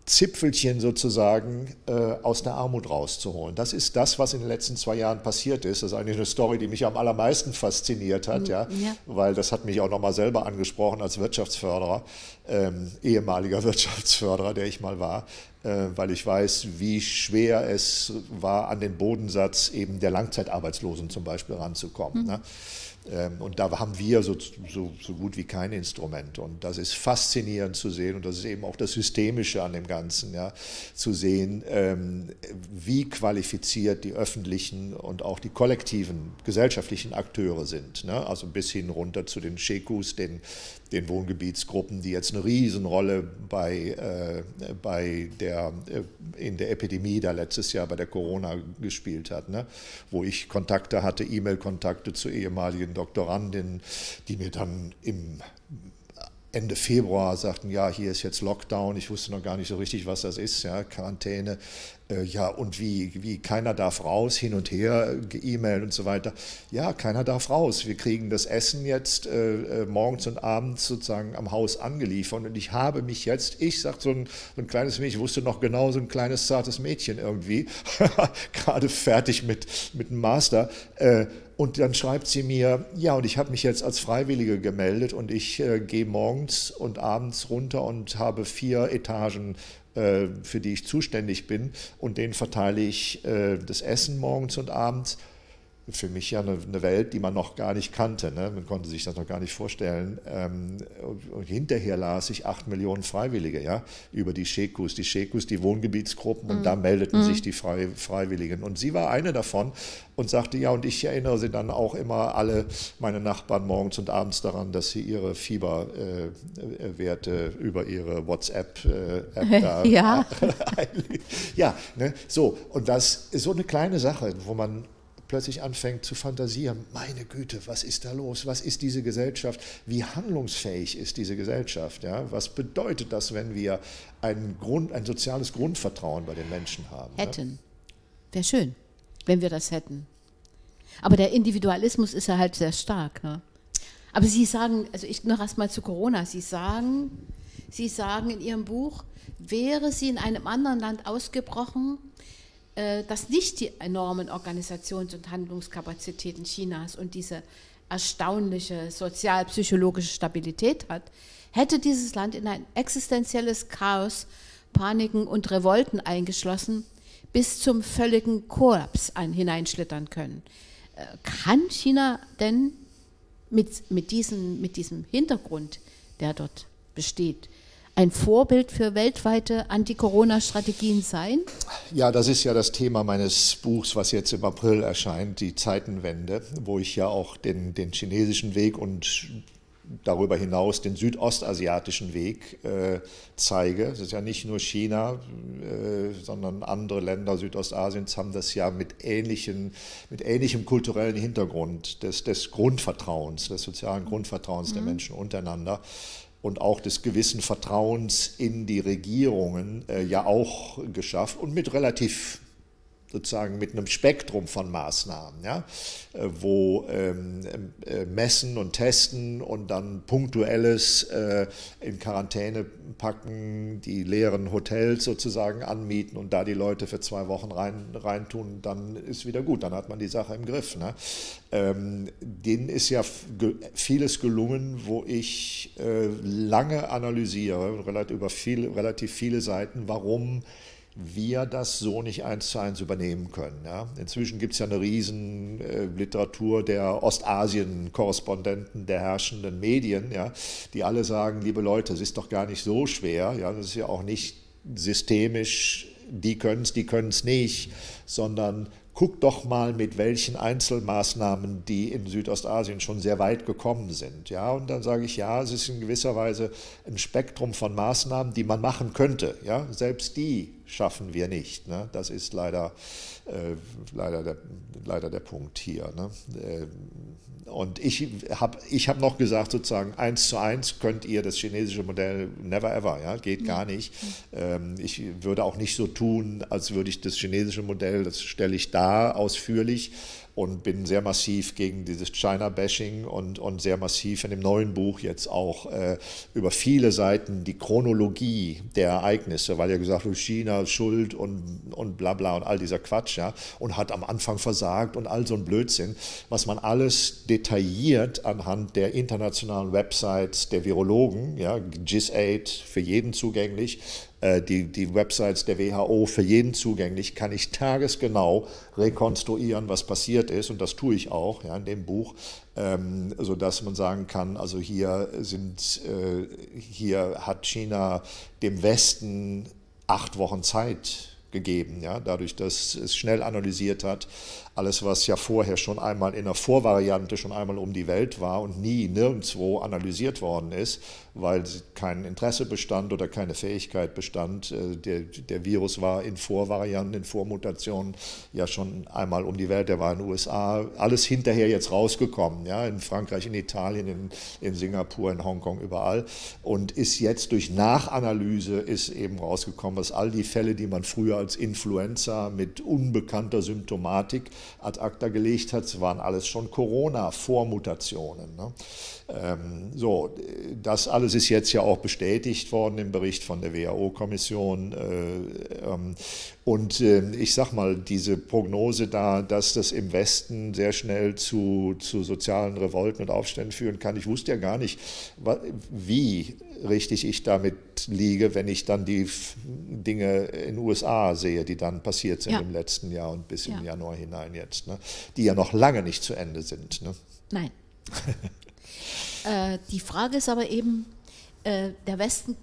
Zipfelchen sozusagen äh, aus der Armut rauszuholen. Das ist das, was in den letzten zwei Jahren passiert ist. Das ist eigentlich eine Story, die mich am allermeisten fasziniert hat, ja, ja. weil das hat mich auch nochmal selber angesprochen als Wirtschaftsförderer, ähm, ehemaliger Wirtschaftsförderer, der ich mal war, äh, weil ich weiß, wie schwer es war, an den Bodensatz eben der Langzeitarbeitslosen zum Beispiel ranzukommen. Mhm. Ne? Ähm, und da haben wir so, so, so, gut wie kein Instrument. Und das ist faszinierend zu sehen. Und das ist eben auch das Systemische an dem Ganzen, ja, zu sehen, ähm, wie qualifiziert die öffentlichen und auch die kollektiven gesellschaftlichen Akteure sind. Ne? Also bis hin runter zu den Shekus, den, den Wohngebietsgruppen, die jetzt eine Riesenrolle bei, äh, bei der, äh, in der Epidemie da letztes Jahr bei der Corona gespielt hat, ne? wo ich Kontakte hatte, E-Mail-Kontakte zu ehemaligen Doktorandinnen, die mir dann im Ende Februar sagten, ja, hier ist jetzt Lockdown, ich wusste noch gar nicht so richtig, was das ist, ja, Quarantäne, ja, und wie, wie, keiner darf raus, hin und her, E-Mail und so weiter. Ja, keiner darf raus. Wir kriegen das Essen jetzt äh, äh, morgens und abends sozusagen am Haus angeliefert und ich habe mich jetzt, ich sag so ein, so ein kleines Mädchen, ich wusste noch genau, so ein kleines zartes Mädchen irgendwie, gerade fertig mit, mit dem Master, äh, und dann schreibt sie mir, ja, und ich habe mich jetzt als Freiwillige gemeldet und ich äh, gehe morgens und abends runter und habe vier Etagen äh, für die ich zuständig bin. Und denen verteile ich äh, das Essen morgens und abends für mich ja eine, eine, Welt, die man noch gar nicht kannte. Ne? Man konnte sich das noch gar nicht vorstellen. Ähm, und hinterher las ich acht Millionen Freiwillige ja, über die Shekus, die Shekus, die Wohngebietsgruppen und mhm. da meldeten mhm. sich die Frei, Freiwilligen. Und sie war eine davon und sagte, ja, und ich erinnere sie dann auch immer alle meine Nachbarn morgens und abends daran, dass sie ihre Fieberwerte äh, über ihre WhatsApp-App äh, da ja. ja, ne? so. Und das ist so eine kleine Sache, wo man plötzlich anfängt zu fantasieren, meine Güte, was ist da los? Was ist diese Gesellschaft? Wie handlungsfähig ist diese Gesellschaft? Ja? Was bedeutet das, wenn wir ein, Grund, ein soziales Grundvertrauen bei den Menschen haben? Hätten. Ne? Wäre schön, wenn wir das hätten. Aber der Individualismus ist ja halt sehr stark. Ne? Aber Sie sagen, also ich noch erst mal zu Corona, Sie sagen, Sie sagen in Ihrem Buch, wäre sie in einem anderen Land ausgebrochen, äh, das nicht die enormen Organisations- und Handlungskapazitäten Chinas und diese erstaunliche sozialpsychologische Stabilität hat, hätte dieses Land in ein existenzielles Chaos, Paniken und Revolten eingeschlossen, bis zum völligen Kollaps hineinschlittern können. Äh, kann China denn mit, mit, diesen, mit diesem Hintergrund, der dort besteht, ein Vorbild für weltweite Anti-Corona-Strategien sein? Ja, das ist ja das Thema meines Buchs, was jetzt im April erscheint, die Zeitenwende, wo ich ja auch den, den chinesischen Weg und darüber hinaus den südostasiatischen Weg äh, zeige. Es ist ja nicht nur China, äh, sondern andere Länder Südostasiens haben das ja mit, ähnlichen, mit ähnlichem kulturellen Hintergrund des, des Grundvertrauens, des sozialen Grundvertrauens mhm. der Menschen untereinander und auch des gewissen Vertrauens in die Regierungen äh, ja auch geschafft und mit relativ sozusagen mit einem Spektrum von Maßnahmen, ja, äh, wo ähm, äh, Messen und Testen und dann punktuelles äh, in Quarantäne packen, die leeren Hotels sozusagen anmieten und da die Leute für zwei Wochen rein, reintun, dann ist wieder gut, dann hat man die Sache im Griff. Ne? Ähm, denen ist ja vieles gelungen, wo ich äh, lange analysiere, relativ, über viele, relativ viele Seiten, warum wir das so nicht eins zu eins übernehmen können. Ja. Inzwischen gibt es ja eine riesen äh, Literatur der Ostasien-Korrespondenten der herrschenden Medien, ja, die alle sagen, liebe Leute, es ist doch gar nicht so schwer, ja, das ist ja auch nicht systemisch, die können es, die können es nicht, sondern guck doch mal, mit welchen Einzelmaßnahmen die in Südostasien schon sehr weit gekommen sind. Ja, und dann sage ich, ja, es ist in gewisser Weise ein Spektrum von Maßnahmen, die man machen könnte. Ja, selbst die schaffen wir nicht. Ne? Das ist leider, äh, leider, der, leider der Punkt hier. Ne? Äh, und ich habe ich hab noch gesagt, sozusagen, eins zu eins könnt ihr das chinesische Modell never ever, ja, geht gar nicht. Ähm, ich würde auch nicht so tun, als würde ich das chinesische Modell, das stelle ich da ausführlich und bin sehr massiv gegen dieses China-Bashing und, und sehr massiv in dem neuen Buch jetzt auch äh, über viele Seiten die Chronologie der Ereignisse, weil er gesagt hat, China schuld und, und bla bla und all dieser Quatsch, ja, und hat am Anfang versagt und all so ein Blödsinn, was man alles detailliert anhand der internationalen Websites der Virologen, ja, GIS8 für jeden zugänglich, die, die Websites der WHO für jeden zugänglich, kann ich tagesgenau rekonstruieren, was passiert ist. Und das tue ich auch ja, in dem Buch, ähm, sodass man sagen kann, also hier, sind, äh, hier hat China dem Westen acht Wochen Zeit gegeben, ja, dadurch, dass es schnell analysiert hat, alles, was ja vorher schon einmal in der Vorvariante schon einmal um die Welt war und nie nirgendwo analysiert worden ist, weil kein Interesse bestand oder keine Fähigkeit bestand. Äh, der, der Virus war in Vorvarianten, in Vormutationen ja schon einmal um die Welt, der war in den USA, alles hinterher jetzt rausgekommen, ja, in Frankreich, in Italien, in, in Singapur, in Hongkong, überall und ist jetzt durch Nachanalyse ist eben rausgekommen, dass all die Fälle, die man früher als Influenza mit unbekannter Symptomatik ad acta gelegt hat, waren alles schon Corona-Vormutationen. Ne? Ähm, so, das alles ist jetzt ja auch bestätigt worden im Bericht von der WHO-Kommission. Äh, ähm, und äh, ich sage mal, diese Prognose da, dass das im Westen sehr schnell zu, zu sozialen Revolten und Aufständen führen kann, ich wusste ja gar nicht, wie richtig ich damit liege, wenn ich dann die Dinge in den USA sehe, die dann passiert sind ja. im letzten Jahr und bis ja. im Januar hinein jetzt, ne? die ja noch lange nicht zu Ende sind. Ne? Nein. äh, die Frage ist aber eben, äh, der, Westen,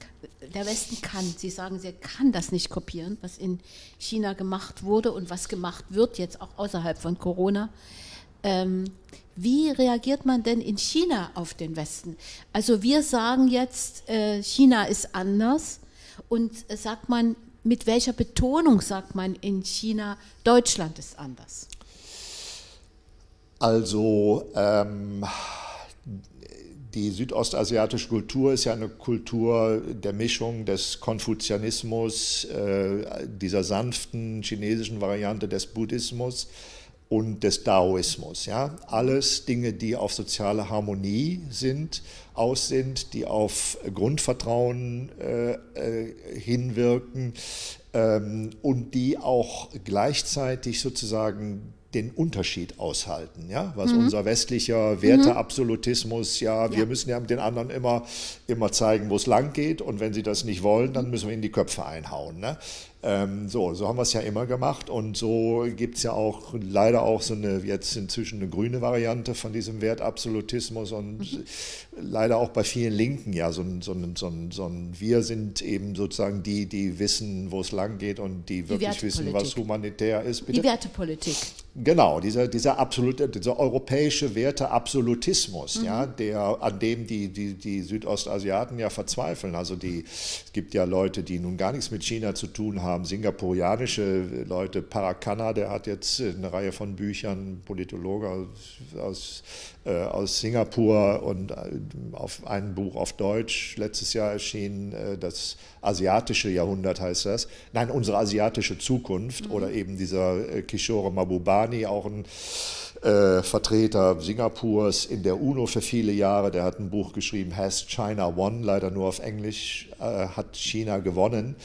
der Westen kann, Sie sagen, sie kann das nicht kopieren, was in China gemacht wurde und was gemacht wird, jetzt auch außerhalb von Corona. Ähm, wie reagiert man denn in China auf den Westen? Also wir sagen jetzt, äh, China ist anders und äh, sagt man, mit welcher Betonung sagt man in China, Deutschland ist anders? Also ähm, die südostasiatische Kultur ist ja eine Kultur der Mischung des Konfuzianismus, äh, dieser sanften chinesischen Variante des Buddhismus und des Daoismus. Ja? Alles Dinge, die auf soziale Harmonie sind, aus sind, die auf Grundvertrauen äh, äh, hinwirken ähm, und die auch gleichzeitig sozusagen den Unterschied aushalten, ja, was mhm. unser westlicher Werteabsolutismus, ja, wir ja. müssen ja den anderen immer, immer zeigen, wo es lang geht und wenn sie das nicht wollen, dann müssen wir ihnen die Köpfe einhauen. Ne? Ähm, so, so haben wir es ja immer gemacht und so gibt es ja auch leider auch so eine jetzt inzwischen eine grüne Variante von diesem Wertabsolutismus und mhm. leider auch bei vielen Linken ja so ein, so, ein, so, ein, so ein Wir sind eben sozusagen die, die wissen, wo es lang geht und die wirklich die wissen, was humanitär ist. Bitte? Die Wertepolitik. Genau, dieser, dieser, absolute, dieser europäische Werteabsolutismus, mhm. ja, der, an dem die, die, die Südostasiaten ja verzweifeln. Also die, es gibt ja Leute, die nun gar nichts mit China zu tun haben, singapurianische Leute, Parakana, der hat jetzt eine Reihe von Büchern, Politologe aus, äh, aus Singapur und äh, auf ein Buch auf Deutsch letztes Jahr erschienen, äh, das asiatische Jahrhundert heißt das. Nein, unsere asiatische Zukunft mhm. oder eben dieser äh, Kishore Mabubani, auch ein äh, Vertreter Singapurs in der UNO für viele Jahre, der hat ein Buch geschrieben, Has China Won, leider nur auf Englisch, äh, hat China gewonnen.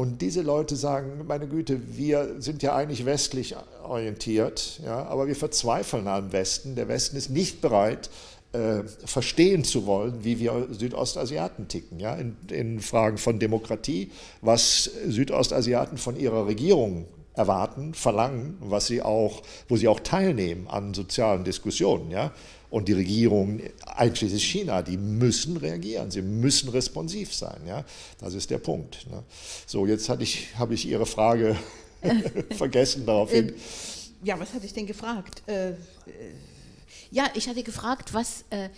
Und diese Leute sagen, meine Güte, wir sind ja eigentlich westlich orientiert, ja, aber wir verzweifeln am Westen. Der Westen ist nicht bereit, äh, verstehen zu wollen, wie wir Südostasiaten ticken, ja, in, in, Fragen von Demokratie, was Südostasiaten von ihrer Regierung erwarten, verlangen, was sie auch, wo sie auch teilnehmen an sozialen Diskussionen, ja. Und die Regierungen, einschließlich China, die müssen reagieren, sie müssen responsiv sein. Ja? Das ist der Punkt. Ne? So, jetzt ich, habe ich Ihre Frage vergessen daraufhin. Ähm, ja, was hatte ich denn gefragt? Äh, äh, ja, ich hatte gefragt, was, äh,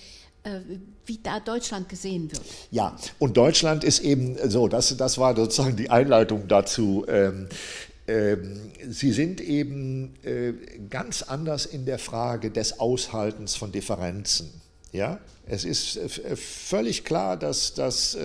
wie da Deutschland gesehen wird. Ja, und Deutschland ist eben so, das, das war sozusagen die Einleitung dazu. Ähm, Sie sind eben äh, ganz anders in der Frage des Aushaltens von Differenzen. Ja? Es ist äh, völlig klar, dass, dass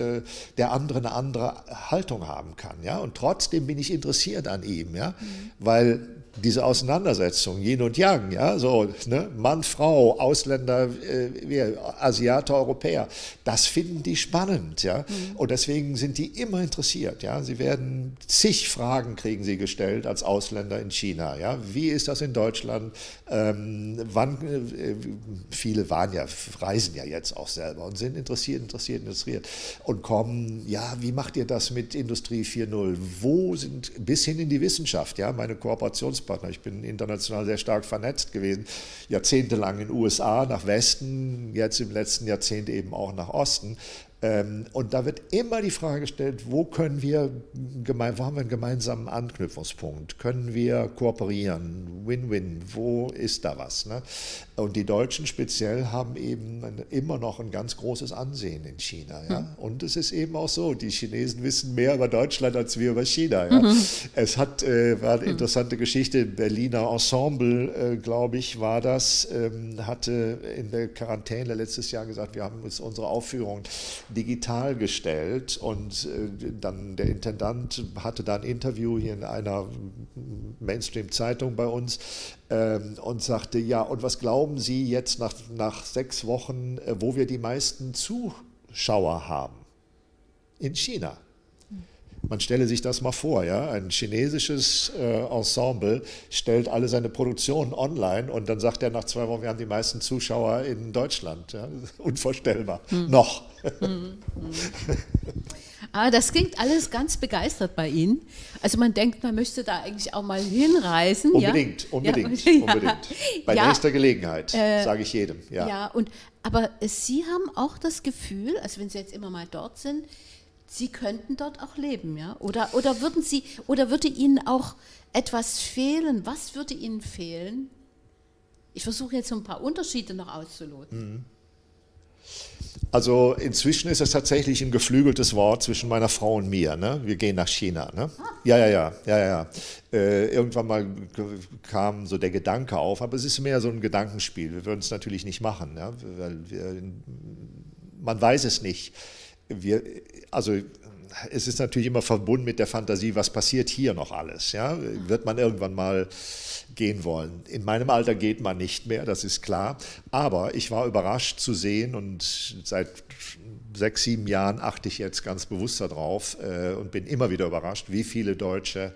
der andere eine andere Haltung haben kann. Ja? Und trotzdem bin ich interessiert an ihm, ja? Mhm. weil diese Auseinandersetzung, Yin und Yang, ja, so, ne? Mann, Frau, Ausländer, äh, Asiater, Europäer, das finden die spannend, ja, mhm. und deswegen sind die immer interessiert, ja, sie werden zig Fragen kriegen sie gestellt als Ausländer in China, ja, wie ist das in Deutschland, ähm, wann, äh, viele waren ja, reisen ja jetzt auch selber und sind interessiert, interessiert, interessiert und kommen, ja, wie macht ihr das mit Industrie 4.0, wo sind, bis hin in die Wissenschaft, ja, meine Kooperations Gesprächspartner. Ich bin international sehr stark vernetzt gewesen, jahrzehntelang in den USA, nach Westen, jetzt im letzten Jahrzehnt eben auch nach Osten. Ähm, und da wird immer die Frage gestellt, wo können wir, wo haben wir einen gemeinsamen Anknüpfungspunkt? Können wir kooperieren? Win-win, wo ist da was? Ne? Und die Deutschen speziell haben eben immer noch ein ganz großes Ansehen in China. Ja? Mhm. Und es ist eben auch so, die Chinesen wissen mehr über Deutschland als wir über China. Ja? Mhm. Es hat, äh, war eine mhm. interessante Geschichte, Berliner Ensemble, äh, glaube ich, war das, ähm, hatte in der Quarantäne letztes Jahr gesagt, wir haben uns unsere Aufführung digital gestellt und äh, dann der Intendant hatte da ein Interview hier in einer Mainstream-Zeitung bei uns ähm, und sagte, ja, und was glauben Sie jetzt nach, nach sechs Wochen, äh, wo wir die meisten Zuschauer haben? In China. Man stelle sich das mal vor, ja, ein chinesisches äh, Ensemble stellt alle seine Produktionen online und dann sagt er nach zwei Wochen, wir haben die meisten Zuschauer in Deutschland. Ja, unvorstellbar. Hm. Noch. Hm. Hm. Ah, das klingt alles ganz begeistert bei Ihnen. Also man denkt, man möchte da eigentlich auch mal hinreisen. Unbedingt, ja? unbedingt, ja. unbedingt. Bei ja. nächster Gelegenheit, äh, sage ich jedem. Ja, ja und, aber Sie haben auch das Gefühl, also wenn Sie jetzt immer mal dort sind, Sie könnten dort auch leben, ja? Oder, oder würden Sie, oder würde Ihnen auch etwas fehlen? Was würde Ihnen fehlen? Ich versuche jetzt so ein paar Unterschiede noch auszuloten. Mhm. Also inzwischen ist es tatsächlich ein geflügeltes Wort zwischen meiner Frau und mir. Ne? Wir gehen nach China. Ne? Ah. Ja, ja, ja, ja, ja. Äh, irgendwann mal kam so der Gedanke auf, aber es ist mehr so ein Gedankenspiel. Wir würden es natürlich nicht machen, ja? weil wir, man weiß es nicht wir, also es ist natürlich immer verbunden mit der Fantasie, was passiert hier noch alles. Ja? Wird man irgendwann mal gehen wollen? In meinem Alter geht man nicht mehr, das ist klar. Aber ich war überrascht zu sehen und seit sechs, sieben Jahren achte ich jetzt ganz bewusst darauf äh, und bin immer wieder überrascht, wie viele Deutsche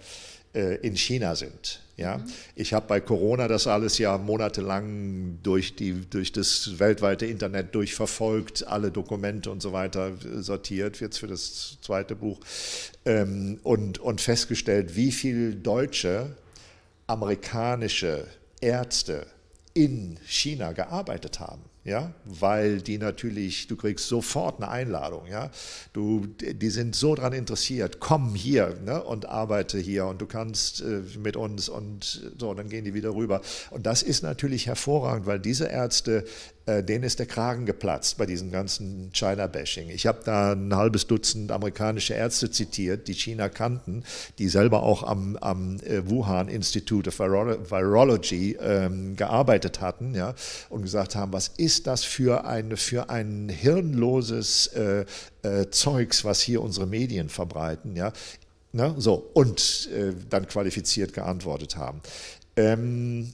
in China sind. Ja? Mhm. Ich habe bei Corona das alles ja monatelang durch, die, durch das weltweite Internet durchverfolgt, alle Dokumente und so weiter sortiert, jetzt für das zweite Buch, ähm, und, und festgestellt, wie viele deutsche, amerikanische Ärzte in China gearbeitet haben. Ja, weil die natürlich, du kriegst sofort eine Einladung, ja, du, die sind so daran interessiert, komm hier ne, und arbeite hier und du kannst äh, mit uns und so, dann gehen die wieder rüber. Und das ist natürlich hervorragend, weil diese Ärzte äh, denen ist der Kragen geplatzt bei diesem ganzen China-Bashing. Ich habe da ein halbes Dutzend amerikanische Ärzte zitiert, die China kannten, die selber auch am, am äh, Wuhan Institute of Virology ähm, gearbeitet hatten ja, und gesagt haben, was ist das für ein, für ein hirnloses äh, äh, Zeugs, was hier unsere Medien verbreiten. Ja. Ne, so, und äh, dann qualifiziert geantwortet haben. Ähm,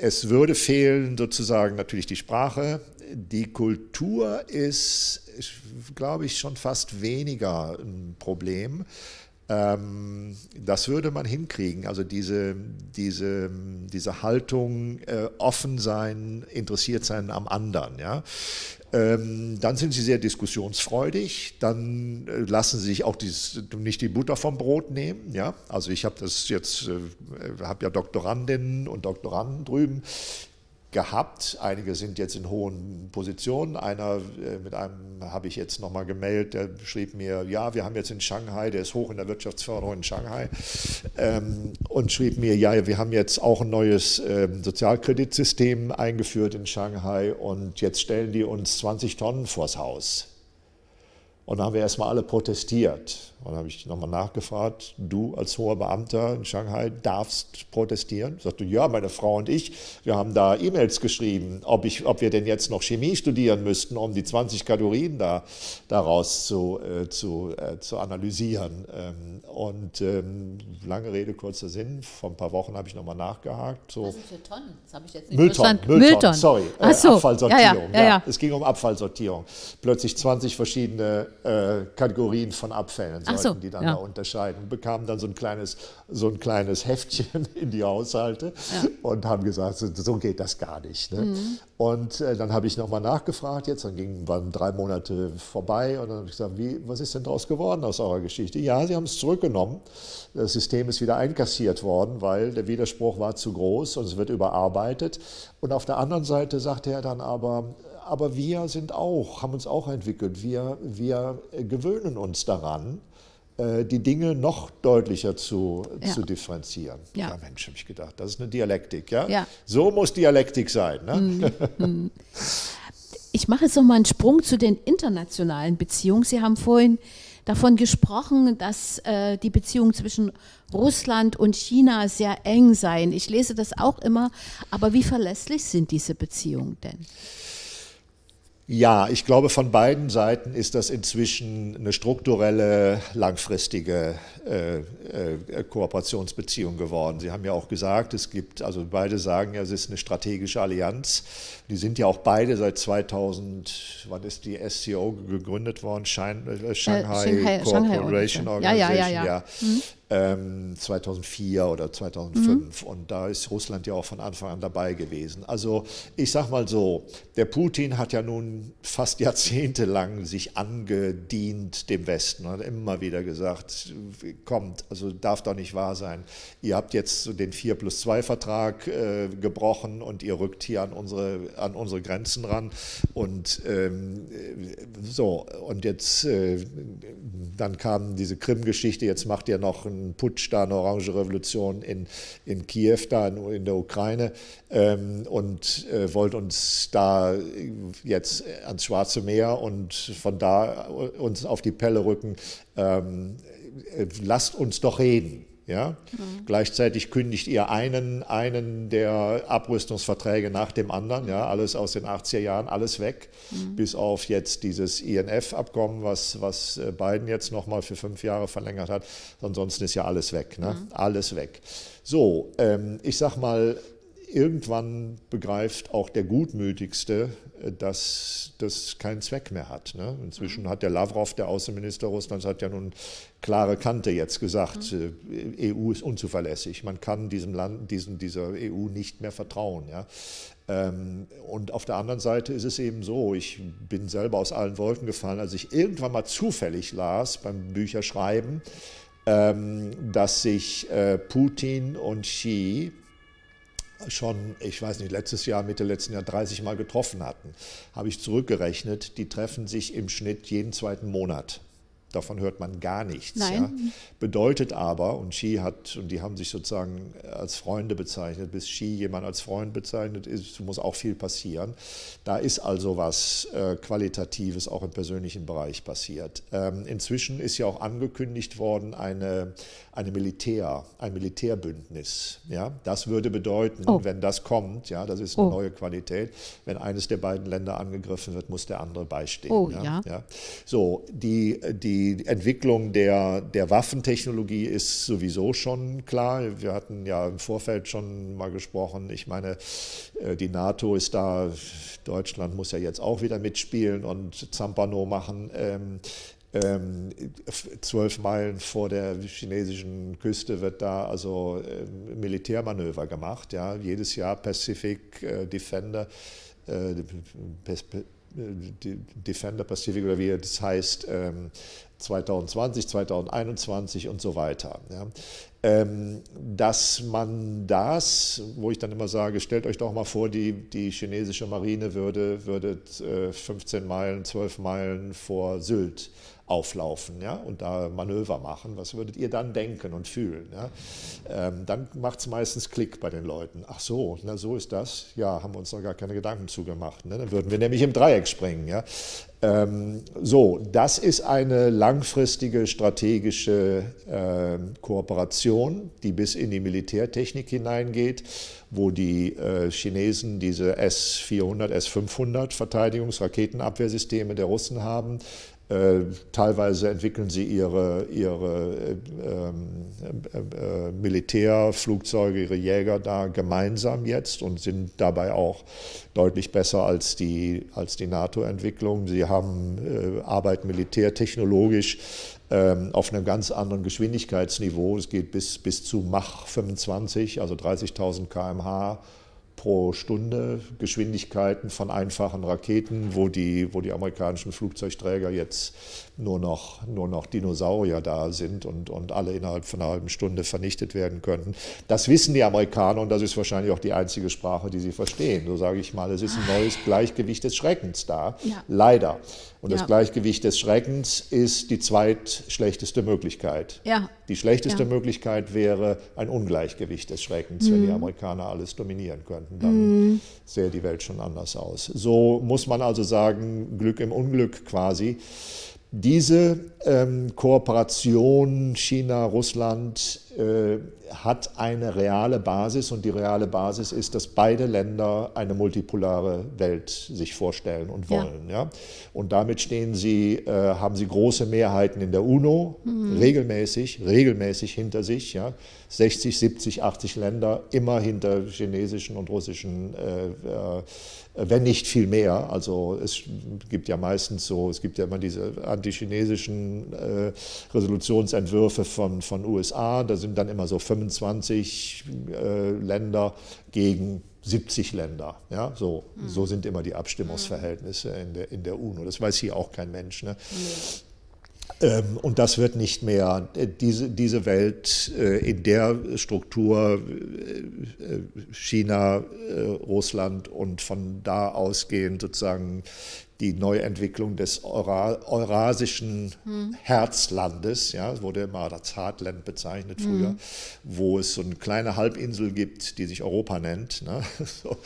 es würde fehlen sozusagen natürlich die Sprache. Die Kultur ist, glaube ich, schon fast weniger ein Problem. Ähm, das würde man hinkriegen. Also diese, diese, diese Haltung, äh, offen sein, interessiert sein am anderen. Ja? Ähm, dann sind sie sehr diskussionsfreudig, dann äh, lassen sie sich auch dieses, nicht die Butter vom Brot nehmen. Ja? Also ich habe das jetzt, äh, habe ja Doktorandinnen und Doktoranden drüben, gehabt. Einige sind jetzt in hohen Positionen. Einer, äh, mit einem habe ich jetzt nochmal gemeldet, der schrieb mir, ja, wir haben jetzt in Shanghai, der ist hoch in der Wirtschaftsförderung in Shanghai, ähm, und schrieb mir, ja, wir haben jetzt auch ein neues ähm, Sozialkreditsystem eingeführt in Shanghai und jetzt stellen die uns 20 Tonnen vors Haus. Und dann haben wir erstmal alle protestiert. Und dann habe ich nochmal nachgefragt, du als hoher Beamter in Shanghai darfst protestieren? Ich sagte, ja, meine Frau und ich, wir haben da E-Mails geschrieben, ob, ich, ob wir denn jetzt noch Chemie studieren müssten, um die 20 Kalorien da, daraus zu, äh, zu, äh, zu analysieren. Ähm, und ähm, lange Rede, kurzer Sinn, vor ein paar Wochen habe ich nochmal nachgehakt. So. Was sind für Tonnen? Das habe ich jetzt nicht Mülltonnen. Mülltonnen, Mülltonnen. sorry, äh, so. Abfallsortierung. Ja, ja, ja, es ging um Abfallsortierung. Plötzlich 20 verschiedene äh, Kategorien von Abfällen sollten so, die dann ja. da unterscheiden. Bekamen dann so ein kleines, so ein kleines Heftchen in die Haushalte ja. und haben gesagt, so geht das gar nicht. Ne? Mhm. Und äh, dann habe ich nochmal nachgefragt, jetzt dann gingen, waren drei Monate vorbei und dann habe ich gesagt, wie, was ist denn daraus geworden aus eurer Geschichte? Ja, sie haben es zurückgenommen. Das System ist wieder einkassiert worden, weil der Widerspruch war zu groß und es wird überarbeitet. Und auf der anderen Seite sagte er dann aber, aber wir sind auch, haben uns auch entwickelt. Wir, wir gewöhnen uns daran, die Dinge noch deutlicher zu, ja. zu differenzieren. Ja. ja Mensch, habe ich gedacht, das ist eine Dialektik. Ja? ja. So muss Dialektik sein. Ne? Mhm. mhm. Ich mache jetzt noch mal einen Sprung zu den internationalen Beziehungen. Sie haben vorhin davon gesprochen, dass äh, die Beziehungen zwischen Russland und China sehr eng seien. Ich lese das auch immer, aber wie verlässlich sind diese Beziehungen denn? Ja, ich glaube, von beiden Seiten ist das inzwischen eine strukturelle, langfristige äh, äh, Kooperationsbeziehung geworden. Sie haben ja auch gesagt, es gibt, also beide sagen ja, es ist eine strategische Allianz. Die sind ja auch beide seit 2000, wann ist die SCO gegründet worden? Shanghai, äh, Shanghai, Shanghai Cooperation Shanghai Organization. Ja, ja, ja. ja. ja. Mhm. 2004 ähm, oder 2005. Mhm. Und da ist Russland ja auch von Anfang an dabei gewesen. Also ich sage mal so, der Putin hat ja nun fast jahrzehntelang sich angedient dem Westen und hat immer wieder gesagt, kommt, also darf doch nicht wahr sein. Ihr habt jetzt den 4 plus 2 Vertrag äh, gebrochen und ihr rückt hier an unsere, an unsere Grenzen ran. Und ähm, so, und jetzt, äh, dann kam diese Krim-Geschichte, jetzt macht ihr noch ein einen Putsch da, eine Orange Revolution in, in Kiew, da in, in der Ukraine ähm, und äh, wollt uns da jetzt ans Schwarze Meer und von da uns auf die Pelle rücken. Ähm, äh, lasst uns doch reden. Ja? Mhm. Gleichzeitig kündigt ihr einen, einen der Abrüstungsverträge nach dem anderen, ja? alles aus den 80er Jahren, alles weg, mhm. bis auf jetzt dieses INF-Abkommen, was, was äh, Biden jetzt nochmal für fünf Jahre verlängert hat. Ansonsten ist ja alles weg, ne? Mhm. alles weg. So, ähm, ich sag mal, irgendwann begreift auch der Gutmütigste, äh, dass das keinen Zweck mehr hat. Ne? Inzwischen mhm. hat der Lavrov, der Außenminister Russlands, hat ja nun klare Kante jetzt gesagt, mhm. Äh, EU ist unzuverlässig. Man kann diesem Land, diesem, dieser EU nicht mehr vertrauen. Ja? Ähm, und auf der anderen Seite ist es eben so, ich bin selber aus allen Wolken gefallen, als ich irgendwann mal zufällig las beim Bücherschreiben, ähm, dass sich äh, Putin und Xi schon, ich weiß nicht, letztes Jahr, Mitte letzten Jahr 30 Mal getroffen hatten, habe ich zurückgerechnet, die treffen sich im Schnitt jeden zweiten Monat. Davon hört man gar nichts. Ja. Bedeutet aber, und Xi hat, und die haben sich sozusagen als Freunde bezeichnet, bis Xi jemand als Freund bezeichnet ist, muss auch viel passieren. Da ist also was äh, Qualitatives auch im persönlichen Bereich passiert. Ähm, inzwischen ist ja auch angekündigt worden, eine, eine Militär, ein Militärbündnis. Ja. Das würde bedeuten, oh. wenn das kommt, ja, das ist eine oh. neue Qualität, wenn eines der beiden Länder angegriffen wird, muss der andere beistehen. Oh, ja. ja. So, die, die die Entwicklung der, der Waffentechnologie ist sowieso schon klar. Wir hatten ja im Vorfeld schon mal gesprochen. Ich meine, äh, die NATO ist da, Deutschland muss ja jetzt auch wieder mitspielen und Zampano machen. Ähm, ähm, zwölf Meilen vor der chinesischen Küste wird da also äh, Militärmanöver gemacht. Ja. Jedes Jahr Pacific äh, Defender, äh, Defender Pacific oder wie das heißt, ähm, 2020, 2021 und so weiter. Ja. Ähm, dass man das, wo ich dann immer sage, stellt euch doch mal vor, die, die chinesische Marine würde, würde 15 Meilen, 12 Meilen vor Sylt auflaufen ja, und da Manöver machen, was würdet ihr dann denken und fühlen? Ja? Ähm, dann macht es meistens Klick bei den Leuten. Ach so, na so ist das. Ja, haben wir uns noch gar keine Gedanken zugemacht. Ne? Dann würden wir nämlich im Dreieck springen. Ja? Ähm, so, das ist eine langfristige strategische äh, Kooperation, die bis in die Militärtechnik hineingeht, wo die äh, Chinesen diese S-400, S-500 Verteidigungsraketenabwehrsysteme der Russen haben, teilweise entwickeln sie ihre, ihre äh, äh, Militärflugzeuge, ihre Jäger da gemeinsam jetzt und sind dabei auch deutlich besser als die, als die NATO-Entwicklung. Sie haben, äh, arbeiten militärtechnologisch ähm, auf einem ganz anderen Geschwindigkeitsniveau. Es geht bis, bis zu Mach 25, also 30.000 km/h pro Stunde Geschwindigkeiten von einfachen Raketen, wo die, wo die amerikanischen Flugzeugträger jetzt nur noch, nur noch Dinosaurier da sind und, und alle innerhalb von einer halben Stunde vernichtet werden könnten. Das wissen die Amerikaner und das ist wahrscheinlich auch die einzige Sprache, die sie verstehen. So sage ich mal, es ist ein neues Gleichgewicht des Schreckens da, ja. leider. Und ja. das Gleichgewicht des Schreckens ist die zweitschlechteste Möglichkeit. Ja. Die schlechteste. Möglichkeit wäre ein Ungleichgewicht des Schreckens, mhm. wenn die mhm. Amerikaner alles dominieren könnten. Dann mhm. sähe die Welt schon anders aus. So muss man also sagen, Glück im Unglück quasi. Diese ähm, Kooperation China-Russland äh, hat eine reale Basis und die reale Basis ist, dass beide Länder eine multipolare Welt sich vorstellen und wollen. Ja. ja? Und damit stehen sie, äh, haben sie große Mehrheiten in der UNO, mhm. regelmäßig, regelmäßig hinter sich. Ja? 60, 70, 80 Länder immer hinter chinesischen und russischen äh, äh wenn nicht viel mehr. Also es gibt ja meistens so, es gibt ja immer diese antichinesischen äh, Resolutionsentwürfe von, von USA, da sind dann immer so 25 äh, Länder gegen 70 Länder. Ja, so, mhm. so sind immer die Abstimmungsverhältnisse in der, in der UNO. Das weiß hier auch kein Mensch. Ne? Mhm. Ähm, und das wird nicht mehr, äh, diese, diese Welt äh, in der Struktur äh, China, Russland und von da ausgehend sozusagen die Neuentwicklung des Eura eurasischen hm. Herzlandes, ja, wurde immer als Heartland bezeichnet früher, hm. wo es so eine kleine Halbinsel gibt, die sich Europa nennt. Ne? So,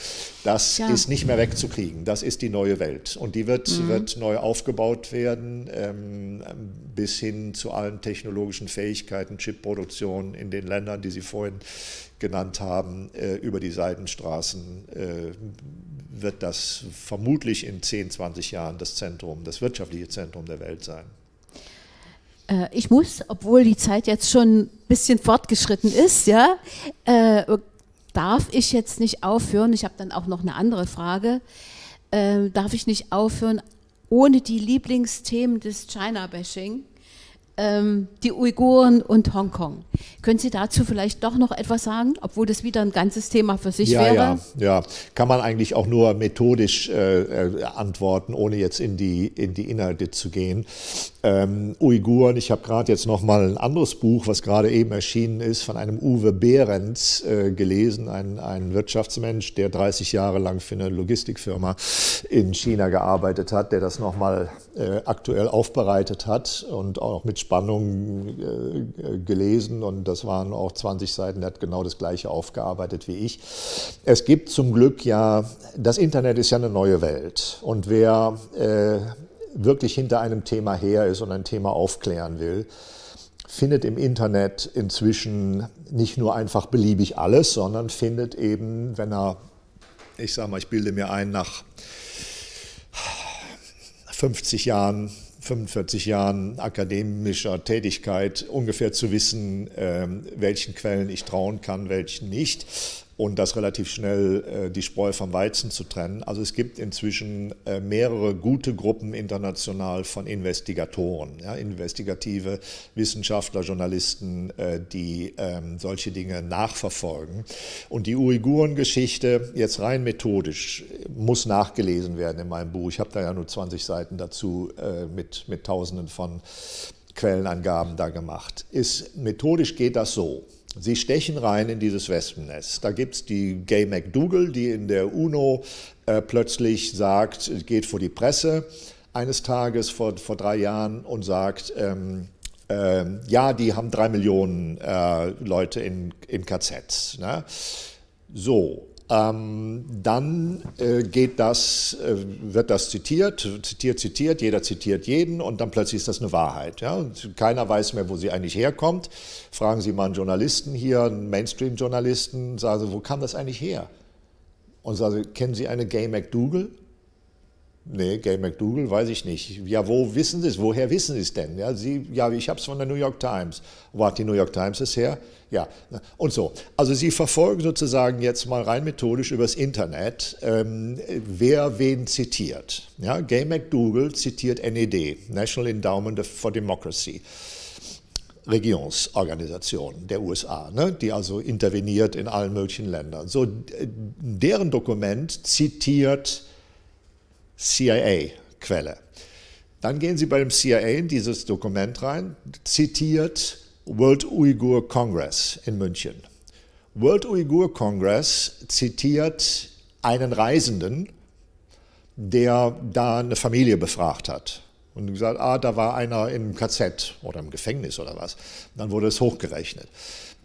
das ja. ist nicht mehr wegzukriegen. Das ist die neue Welt. Und die wird, hm. wird neu aufgebaut werden, ähm, bis hin zu allen technologischen Fähigkeiten, Chipproduktion in den Ländern, die Sie vorhin genannt haben, äh, über die Seidenstraßen äh, wird das vermutlich in 10, 20 Jahren das Zentrum, das wirtschaftliche Zentrum der Welt sein. Äh, ich muss, obwohl die Zeit jetzt schon ein bisschen fortgeschritten ist, ja, darf ich jetzt nicht aufhören, ich habe dann auch noch eine andere Frage, darf ich nicht aufhören, ohne die Lieblingsthemen des China-Bashing ähm, die Uiguren und Hongkong. Können Sie dazu vielleicht doch noch etwas sagen, obwohl das wieder ein ganzes Thema für sich ja, wäre? Ja, ja, kann man eigentlich auch nur methodisch äh, äh, antworten, ohne jetzt in die, in die Inhalte zu gehen. Ähm, Uiguren. Ich habe gerade jetzt noch mal ein anderes Buch, was gerade eben erschienen ist, von einem Uwe Behrens äh, gelesen, ein, ein Wirtschaftsmensch, der 30 Jahre lang für eine Logistikfirma in China gearbeitet hat, der das noch mal äh, aktuell aufbereitet hat und auch mit Spannung äh, gelesen. Und das waren auch 20 Seiten, der hat genau das Gleiche aufgearbeitet wie ich. Es gibt zum Glück ja, das Internet ist ja eine neue Welt. Und wer äh, wirklich hinter einem Thema her ist und ein Thema aufklären will, findet im Internet inzwischen nicht nur einfach beliebig alles, sondern findet eben, wenn er, ich sage mal, ich bilde mir ein, nach 50 Jahren, 45 Jahren akademischer Tätigkeit ungefähr zu wissen, ähm, welchen Quellen ich trauen kann, welchen nicht und das relativ schnell äh, die Spreu vom Weizen zu trennen. Also es gibt inzwischen äh, mehrere gute Gruppen international von Investigatoren, ja, investigative Wissenschaftler, Journalisten, äh, die ähm, solche Dinge nachverfolgen. Und die Uiguren-Geschichte, jetzt rein methodisch, muss nachgelesen werden in meinem Buch. Ich habe da ja nur 20 Seiten dazu mit, mit Tausenden von Quellenangaben da gemacht. Ist, methodisch geht das so. Sie stechen rein in dieses Wespennest. Da gibt es die Gay McDougall, die in der UNO äh, plötzlich sagt, geht vor die Presse eines Tages vor, vor drei Jahren und sagt, ähm, äh, ja, die haben drei Millionen äh, Leute in, in KZs. Ne? So, ähm, dann äh, geht das, äh, wird das zitiert, zitiert, zitiert, jeder zitiert jeden und dann plötzlich ist das eine Wahrheit. Ja? Und keiner weiß mehr, wo sie eigentlich herkommt. Fragen Sie mal einen Journalisten hier, einen Mainstream-Journalisten, sagen Sie, wo kam das eigentlich her? Und sagen Sie, kennen Sie eine Gay McDougall? Nee, Gay McDougall weiß ich nicht. Ja, wo wissen Sie es? Woher wissen Sie es denn? Ja, Sie, ja ich habe es von der New York Times. Wo hat die New York Times es her? Ja, und so. Also Sie verfolgen sozusagen jetzt mal rein methodisch übers Internet, ähm, wer wen zitiert. Ja, Gay McDougall zitiert NED, National Endowment for Democracy. Regierungsorganisation der USA, ne, die also interveniert in allen möglichen Ländern. So, deren Dokument zitiert CIA-Quelle. Dann gehen Sie bei dem CIA in dieses Dokument rein, zitiert World Uyghur Congress in München. World Uyghur Congress zitiert einen Reisenden, der da eine Familie befragt hat. Und gesagt, ah, da war einer im KZ oder im Gefängnis oder was. Dann wurde es hochgerechnet.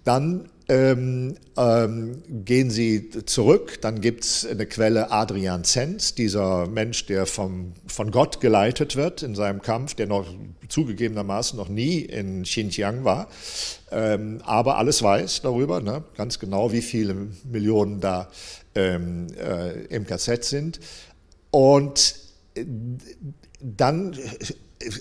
Dann ähm, ähm, gehen Sie zurück, dann gibt es eine Quelle Adrian Zenz, dieser Mensch, der vom, von Gott geleitet wird in seinem Kampf, der noch zugegebenermaßen noch nie in Xinjiang war, ähm, aber alles weiß darüber, ne, ganz genau, wie viele Millionen da ähm, äh, im KZ sind. Und äh, dann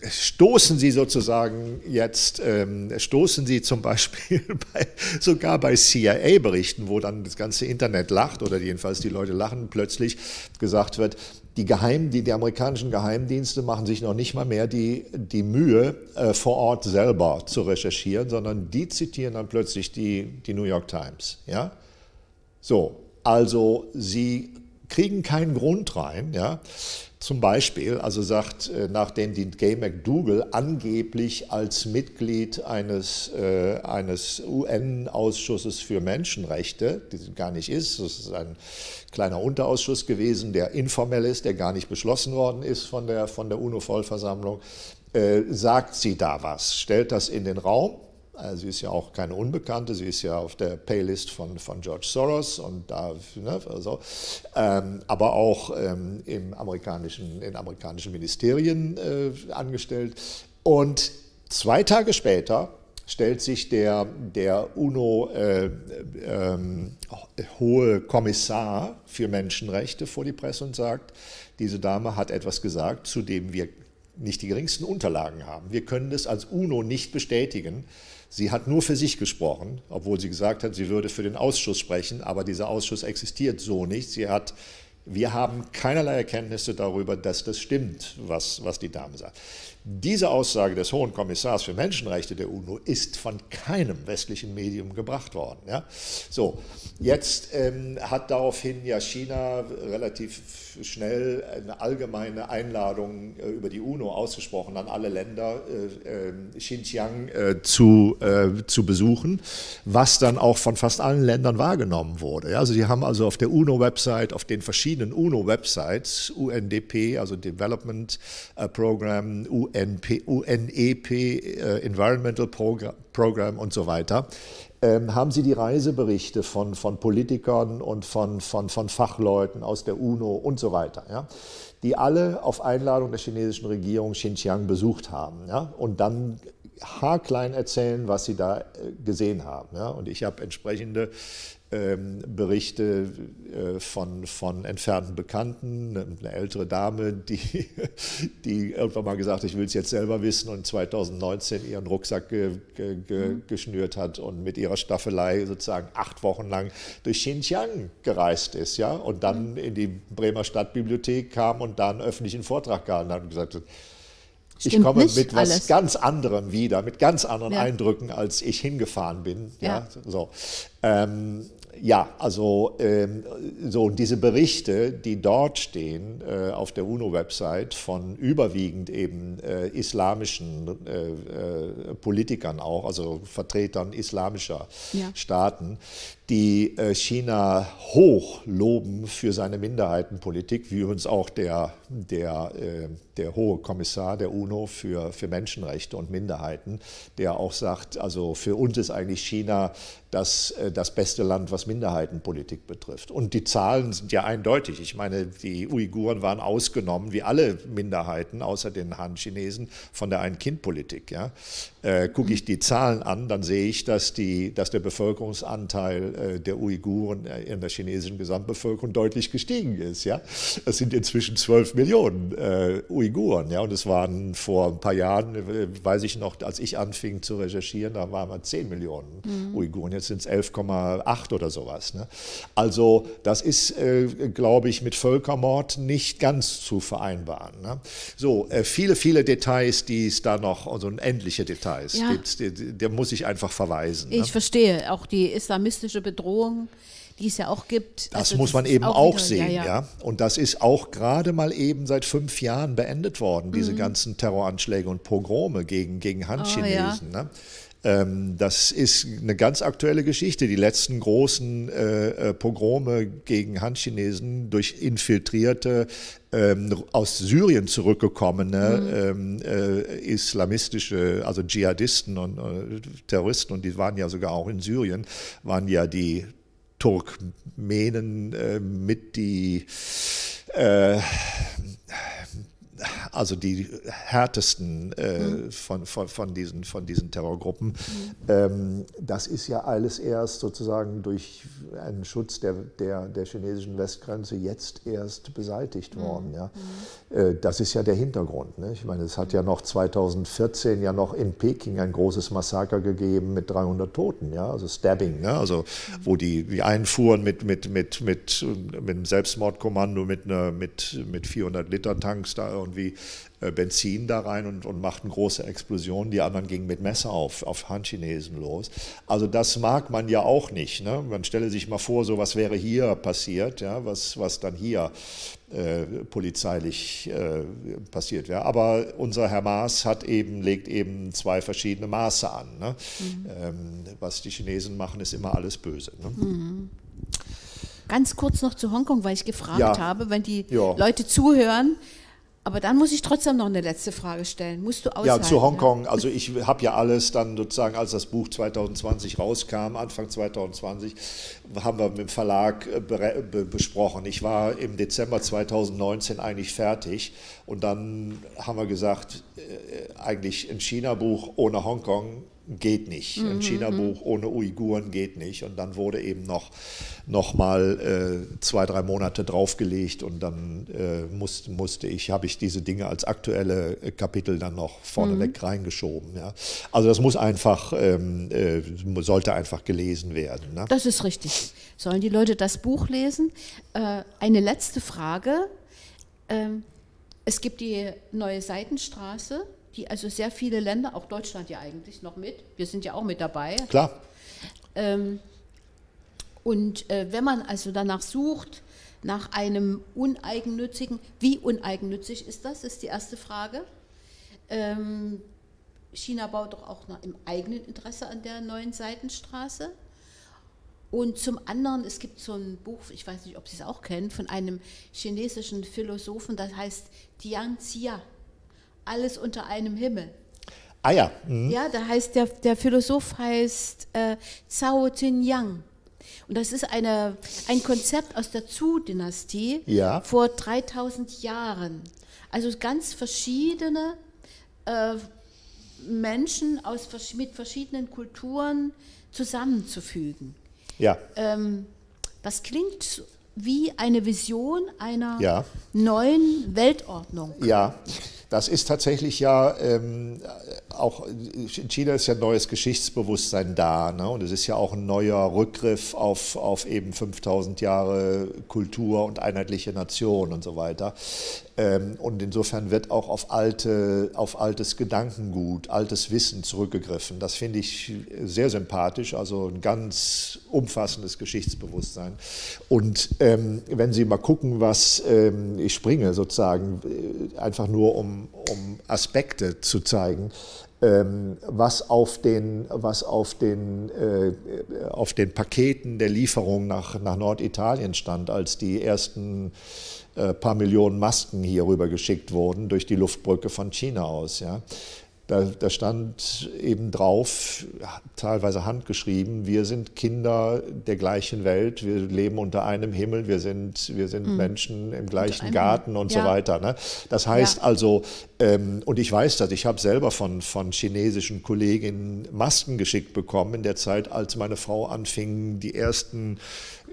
stoßen Sie sozusagen jetzt, ähm, stoßen Sie zum Beispiel bei, sogar bei CIA-Berichten, wo dann das ganze Internet lacht oder jedenfalls die Leute lachen, plötzlich gesagt wird, die, Geheim, die, die amerikanischen Geheimdienste machen sich noch nicht mal mehr die, die Mühe, äh, vor Ort selber zu recherchieren, sondern die zitieren dann plötzlich die, die New York Times. Ja? So, also sie kriegen keinen Grund rein, ja, zum Beispiel, also sagt, äh, nachdem die Gay McDougall angeblich als Mitglied eines, äh, eines UN-Ausschusses für Menschenrechte, die gar nicht ist, das ist ein kleiner Unterausschuss gewesen, der informell ist, der gar nicht beschlossen worden ist von der, von der UNO-Vollversammlung, äh, sagt sie da was, stellt das in den Raum sie ist ja auch keine Unbekannte, sie ist ja auf der Paylist von, von George Soros und da, ne, also, ähm, aber auch ähm, im amerikanischen, in amerikanischen Ministerien äh, angestellt. Und zwei Tage später stellt sich der, der UNO äh, äh, hohe Kommissar für Menschenrechte vor die Presse und sagt, diese Dame hat etwas gesagt, zu dem wir nicht die geringsten Unterlagen haben. Wir können das als UNO nicht bestätigen. Sie hat nur für sich gesprochen, obwohl sie gesagt hat, sie würde für den Ausschuss sprechen, aber dieser Ausschuss existiert so nicht. Sie hat Wir haben keinerlei Erkenntnisse darüber, dass das stimmt, was, was die Dame sagt. Diese Aussage des Hohen Kommissars für Menschenrechte der UNO ist von keinem westlichen Medium gebracht worden. Ja? So, jetzt ähm, hat daraufhin ja China relativ schnell eine allgemeine Einladung äh, über die UNO ausgesprochen an alle Länder, äh, äh, Xinjiang zu, zu besuchen, was dann auch von fast allen Ländern wahrgenommen wurde. Also die haben also auf der UNO-Website, auf den verschiedenen UNO-Websites, UNDP, also Development Program, UN UNP, UNEP, Environmental Program, Program und so weiter, ähm, haben Sie die Reiseberichte von, von Politikern und von, von, von Fachleuten aus der UNO und so weiter, ja, die alle auf Einladung der chinesischen Regierung Xinjiang besucht haben ja, und dann haarklein erzählen, was sie da äh, gesehen haben. Ja. Und ich habe entsprechende Berichte äh, von, von entfernten Bekannten, eine ältere Dame, die, die irgendwann mal gesagt hat, ich will es jetzt selber wissen und 2019 ihren Rucksack ge, ge, ge, mhm. geschnürt hat und mit ihrer Staffelei sozusagen acht Wochen lang durch Xinjiang gereist ist, ja, und dann mhm. in die Bremer Stadtbibliothek kam und da einen öffentlichen Vortrag gehalten hat und gesagt hat, Stimmt ich komme mit was alles. ganz anderem wieder, mit ganz anderen ja. Eindrücken, als ich hingefahren bin. Ja. ja so. Ähm, ja, also ähm, so diese Berichte, die dort stehen äh, auf der UNO-Website von überwiegend eben äh, islamischen äh, äh Politikern auch, also Vertretern islamischer ja. Staaten, die äh, China hoch loben für seine Minderheitenpolitik, wie übrigens auch der, der, äh, der hohe Kommissar der UNO für, für Menschenrechte und Minderheiten, der auch sagt, also für uns ist eigentlich China das, äh, das beste Land, was Minderheitenpolitik betrifft. Und die Zahlen sind ja eindeutig. Ich meine, die Uiguren waren ausgenommen, wie alle Minderheiten, außer den Han-Chinesen, von der Ein-Kind-Politik. Ja? Äh, Gucke ich die Zahlen an, dann sehe ich, dass, die, dass der Bevölkerungsanteil äh, der Uiguren äh, in der chinesischen Gesamtbevölkerung deutlich gestiegen ist. Ja? Es sind inzwischen 12 Millionen äh, Uiguren. Ja? Und es waren vor ein paar Jahren, weiß ich noch, als ich anfing zu recherchieren, da waren wir 10 Millionen mhm. Uiguren. Jetzt sind es 11,8 oder sowas. Ne? Also das ist, glaube ich, mit Völkermord nicht ganz zu vereinbaren. Ne? So, viele, viele Details, die es da noch, also unendliche Details ja. gibt, der, muss ich einfach verweisen. Ich ne? verstehe, auch die islamistische Bedrohung, die es ja auch gibt. Das also muss man das eben auch, auch sehen, ja, ja. ja, Und das ist auch gerade mal eben seit fünf Jahren beendet worden, diese mhm. ganzen Terroranschläge und Pogrome gegen, gegen Han-Chinesen. Oh, ja. ne? Ähm, das ist eine ganz aktuelle Geschichte. Die letzten großen äh, äh, Pogrome gegen Han-Chinesen durch infiltrierte ähm, aus Syrien zurückgekommene mhm. ähm, äh, islamistische, also Dschihadisten und äh, Terroristen, und die waren ja sogar auch in Syrien, waren ja die Turkmenen äh, mit die äh, also die härtesten äh, mhm. von, von, von, diesen, von diesen Terrorgruppen. Mhm. Ähm, das ist ja alles erst sozusagen durch einen Schutz der, der, der chinesischen Westgrenze jetzt erst beseitigt mhm. worden. Ja. Mhm. Äh, das ist ja der Hintergrund. Ne? Ich meine, es hat ja noch 2014 ja noch in Peking ein großes Massaker gegeben mit 300 Toten, ja, also Stabbing, ne? also wo die, die einfuhren mit, mit, mit, mit, mit einem Selbstmordkommando mit, einer, mit, mit 400 Liter Tanks da irgendwie äh, Benzin da rein und, und machten große Explosionen. Die anderen gingen mit Messer auf, auf Han-Chinesen los. Also das mag man ja auch nicht. Ne? Man stelle sich mal vor, so was wäre hier passiert, ja? was, was dann hier äh, polizeilich äh, passiert wäre. Aber unser Herr Maas hat eben, legt eben zwei verschiedene Maße an. Ne? Mhm. Ähm, was die Chinesen machen, ist immer alles böse. Ne? Mhm. Ganz kurz noch zu Hongkong, weil ich gefragt ja. habe, wenn die ja. Leute zuhören, aber dann muss ich trotzdem noch eine letzte Frage stellen. Musst du aushalten? Ja, zu Hongkong. Ja? Also ich habe ja alles dann sozusagen, als das Buch 2020 rauskam, Anfang 2020, haben wir mit dem Verlag äh, besprochen. Ich war im Dezember 2019 eigentlich fertig und dann haben wir gesagt, äh, eigentlich ein China-Buch ohne Hongkong geht nicht. Ein China-Buch ohne Uiguren geht nicht. Und dann wurde eben noch, noch mal äh, zwei, drei Monate draufgelegt und dann äh, musste, musste ich, habe ich diese Dinge als aktuelle Kapitel dann noch vorneweg mhm. reingeschoben. Ja. Also das muss einfach, ähm, äh, sollte einfach gelesen werden. Ne? Das ist richtig. Sollen die Leute das Buch lesen? Äh, eine letzte Frage. Ähm, es gibt die neue Seitenstraße die also sehr viele Länder, auch Deutschland ja eigentlich noch mit, wir sind ja auch mit dabei. Klar. Ähm, und äh, wenn man also danach sucht, nach einem uneigennützigen, wie uneigennützig ist das, ist die erste Frage. Ähm, China baut doch auch im eigenen Interesse an der neuen Seitenstraße. Und zum anderen, es gibt so ein Buch, ich weiß nicht, ob Sie es auch kennen, von einem chinesischen Philosophen, das heißt Tian Xia alles unter einem Himmel. Ah ja. Mhm. Ja, da heißt der, der Philosoph heißt äh, Zhao Yang. Und das ist eine, ein Konzept aus der Zhou-Dynastie ja. vor 3000 Jahren. Also ganz verschiedene äh, Menschen aus, mit verschiedenen Kulturen zusammenzufügen. Ja. Ähm, das klingt wie eine Vision einer ja. neuen Weltordnung. Ja, das ist tatsächlich ja ähm, auch, in China ist ja ein neues Geschichtsbewusstsein da. Ne? Und es ist ja auch ein neuer Rückgriff auf, auf eben 5000 Jahre Kultur und einheitliche Nation und so weiter. Ähm, und insofern wird auch auf, alte, auf altes Gedankengut, altes Wissen zurückgegriffen. Das finde ich sehr sympathisch, also ein ganz umfassendes Geschichtsbewusstsein. Und ähm, wenn Sie mal gucken, was ähm, ich springe sozusagen, äh, einfach nur um, um Aspekte zu zeigen, ähm, was auf den, was auf den, äh, auf den Paketen der Lieferung nach, nach Norditalien stand, als die ersten äh, paar Millionen Masken hier rüber geschickt wurden durch die Luftbrücke von China aus. Ja. Da, da, stand eben drauf, teilweise handgeschrieben, wir sind Kinder der gleichen Welt, wir leben unter einem Himmel, wir sind, wir sind mhm. Menschen im gleichen Garten und ja. so weiter. Ne? Das heißt ja. also, ähm, und ich weiß das, ich habe selber von, von chinesischen Kolleginnen Masken geschickt bekommen in der Zeit, als meine Frau anfing, die ersten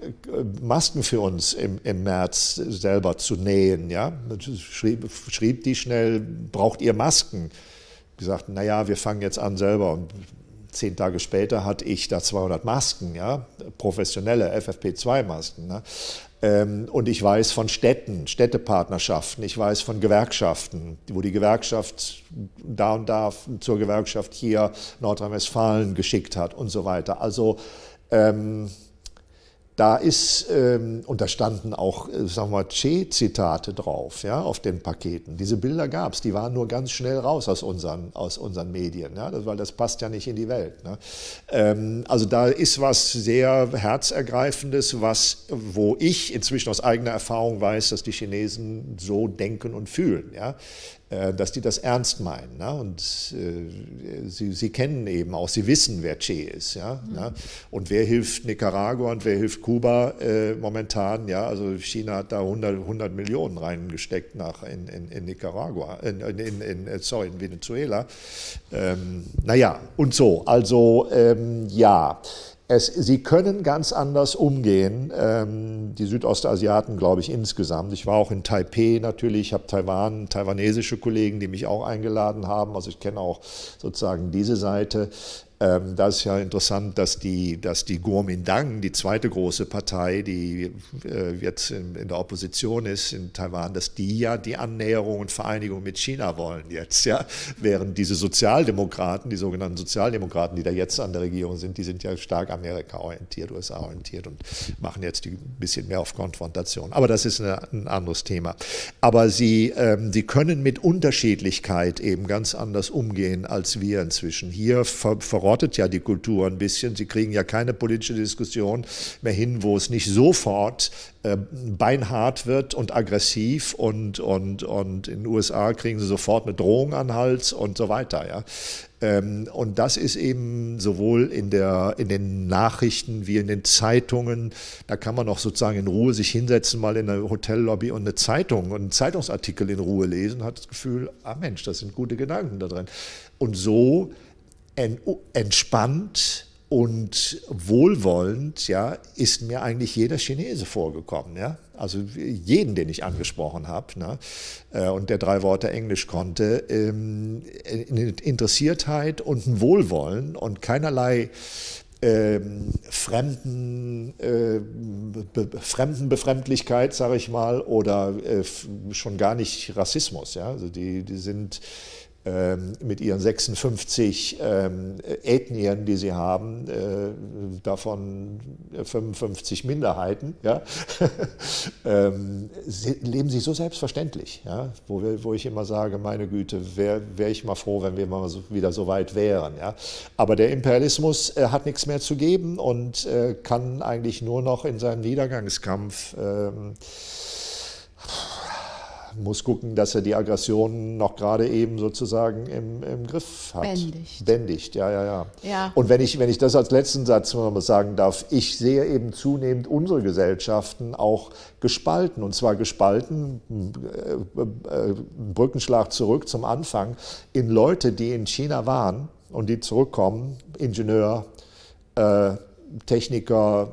äh, Masken für uns im, im März selber zu nähen. Ja? Schrieb, schrieb die schnell, braucht ihr Masken? Gesagt, naja, wir fangen jetzt an selber. Und zehn Tage später hatte ich da 200 Masken, ja, professionelle FFP2-Masken. Ne? Ähm, und ich weiß von Städten, Städtepartnerschaften, ich weiß von Gewerkschaften, wo die Gewerkschaft da und da zur Gewerkschaft hier Nordrhein-Westfalen geschickt hat und so weiter. Also ähm, da ist, ähm, und da standen auch, äh, sagen wir Che-Zitate drauf, ja, auf den Paketen. Diese Bilder gab es, die waren nur ganz schnell raus aus unseren, aus unseren Medien, ja, das, weil das passt ja nicht in die Welt. Ne? Ähm, also da ist was sehr Herzergreifendes, was, wo ich inzwischen aus eigener Erfahrung weiß, dass die Chinesen so denken und fühlen, ja. Äh, dass die das ernst meinen. Ne? Und äh, sie, sie kennen eben auch, sie wissen, wer Che ist. Ja? Mhm. Ne? Und wer hilft Nicaragua und wer hilft Kuba äh, momentan? Ja? Also China hat da 100, 100 Millionen reingesteckt nach in, in, in Nicaragua, in, in, in, sorry, in Venezuela. Ähm, naja, und so. Also ähm, ja. Es, sie können ganz anders umgehen, ähm, die Südostasiaten, glaube ich, insgesamt. Ich war auch in Taipei natürlich, ich habe Taiwan, taiwanesische Kollegen, die mich auch eingeladen haben. Also ich kenne auch sozusagen diese Seite. Ähm, da ist ja interessant, dass die, dass die Kuomintang, die zweite große Partei, die äh, jetzt in, in, der Opposition ist in Taiwan, dass die ja die Annäherung und Vereinigung mit China wollen jetzt, ja, während diese Sozialdemokraten, die sogenannten Sozialdemokraten, die da jetzt an der Regierung sind, die sind ja stark Amerika-orientiert, USA-orientiert und machen jetzt ein bisschen mehr auf Konfrontation. Aber das ist eine, ein anderes Thema. Aber sie, ähm, sie können mit Unterschiedlichkeit eben ganz anders umgehen als wir inzwischen. Hier ver, ver verrottet ja die Kultur ein bisschen. Sie kriegen ja keine politische Diskussion mehr hin, wo es nicht sofort äh, beinhart wird und aggressiv und, und, und in den USA kriegen sie sofort eine Drohung an den Hals und so weiter. Ja. Ähm, und das ist eben sowohl in, der, in den Nachrichten wie in den Zeitungen, da kann man auch sozusagen in Ruhe sich hinsetzen, mal in eine Hotellobby und eine Zeitung und einen Zeitungsartikel in Ruhe lesen, hat das Gefühl, ah Mensch, das sind gute Gedanken da drin. Und so entspannt und wohlwollend, ja, ist mir eigentlich jeder Chinese vorgekommen, ja. Also jeden, den ich angesprochen habe, ne, äh, und der drei Worte Englisch konnte, ähm, Interessiertheit und ein Wohlwollen und keinerlei ähm, Fremden, äh, Be Fremdenbefremdlichkeit, sage ich mal, oder äh, schon gar nicht Rassismus. Ja? Also die, die sind mit ihren 56 ähm, Ethnien, die sie haben, äh, davon 55 Minderheiten, ja, ähm, leben sie so selbstverständlich, ja, wo, wir, wo ich immer sage, meine Güte, wäre wär ich mal froh, wenn wir mal so, wieder so weit wären. Ja. Aber der Imperialismus äh, hat nichts mehr zu geben und äh, kann eigentlich nur noch in seinem Niedergangskampf ähm, muss gucken, dass er die Aggressionen noch gerade eben sozusagen im, im Griff hat. Bändigt. Bändigt, ja, ja, ja, ja. Und wenn ich, wenn ich das als letzten Satz mal sagen darf, ich sehe eben zunehmend unsere Gesellschaften auch gespalten. Und zwar gespalten, äh, äh, Brückenschlag zurück zum Anfang, in Leute, die in China waren und die zurückkommen, Ingenieur, äh, Techniker,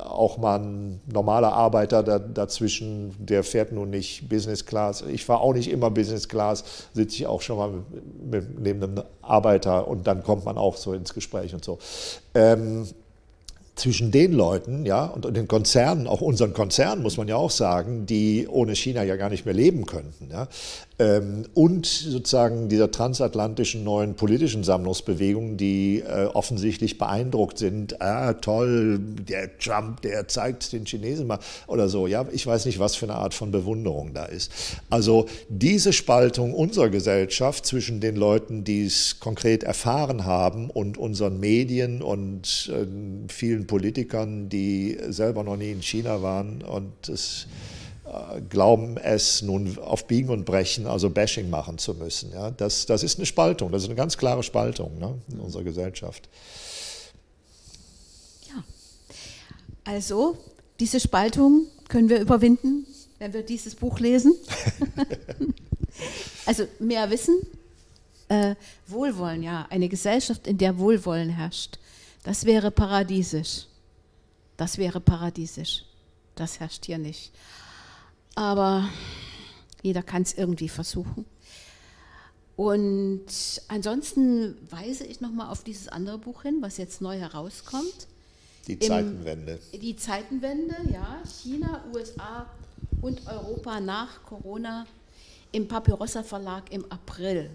auch mal ein normaler Arbeiter da, dazwischen, der fährt nun nicht Business Class. Ich fahre auch nicht immer Business Class, sitze ich auch schon mal mit, mit, neben einem Arbeiter und dann kommt man auch so ins Gespräch und so. Ähm, zwischen den Leuten ja, und den Konzernen, auch unseren Konzernen muss man ja auch sagen, die ohne China ja gar nicht mehr leben könnten. Ja, und sozusagen dieser transatlantischen neuen politischen Sammlungsbewegung, die äh, offensichtlich beeindruckt sind. Ah, toll, der Trump, der zeigt den Chinesen mal oder so. Ja, ich weiß nicht, was für eine Art von Bewunderung da ist. Also diese Spaltung unserer Gesellschaft zwischen den Leuten, die es konkret erfahren haben und unseren Medien und äh, vielen Politikern, die selber noch nie in China waren und es glauben es nun auf Biegen und Brechen, also Bashing machen zu müssen. Ja, das, das ist eine Spaltung, das ist eine ganz klare Spaltung ne, in unserer Gesellschaft. Ja, also diese Spaltung können wir überwinden, wenn wir dieses Buch lesen. also mehr Wissen, äh, Wohlwollen, ja, eine Gesellschaft, in der Wohlwollen herrscht, das wäre paradiesisch. Das wäre paradiesisch. Das herrscht hier nicht aber jeder kann es irgendwie versuchen. Und ansonsten weise ich nochmal auf dieses andere Buch hin, was jetzt neu herauskommt. Die Zeitenwende. Im, die Zeitenwende, ja. China, USA und Europa nach Corona im Papyrossa Verlag im April.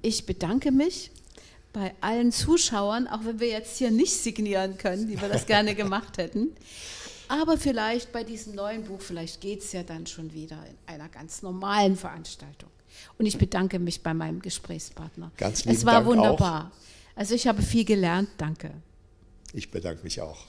Ich bedanke mich bei allen Zuschauern, auch wenn wir jetzt hier nicht signieren können, die wir das gerne gemacht hätten. Aber vielleicht bei diesem neuen Buch, vielleicht geht es ja dann schon wieder in einer ganz normalen Veranstaltung. Und ich bedanke mich bei meinem Gesprächspartner. Ganz lieben Es war Dank wunderbar. Auch. Also ich habe viel gelernt. Danke. Ich bedanke mich auch.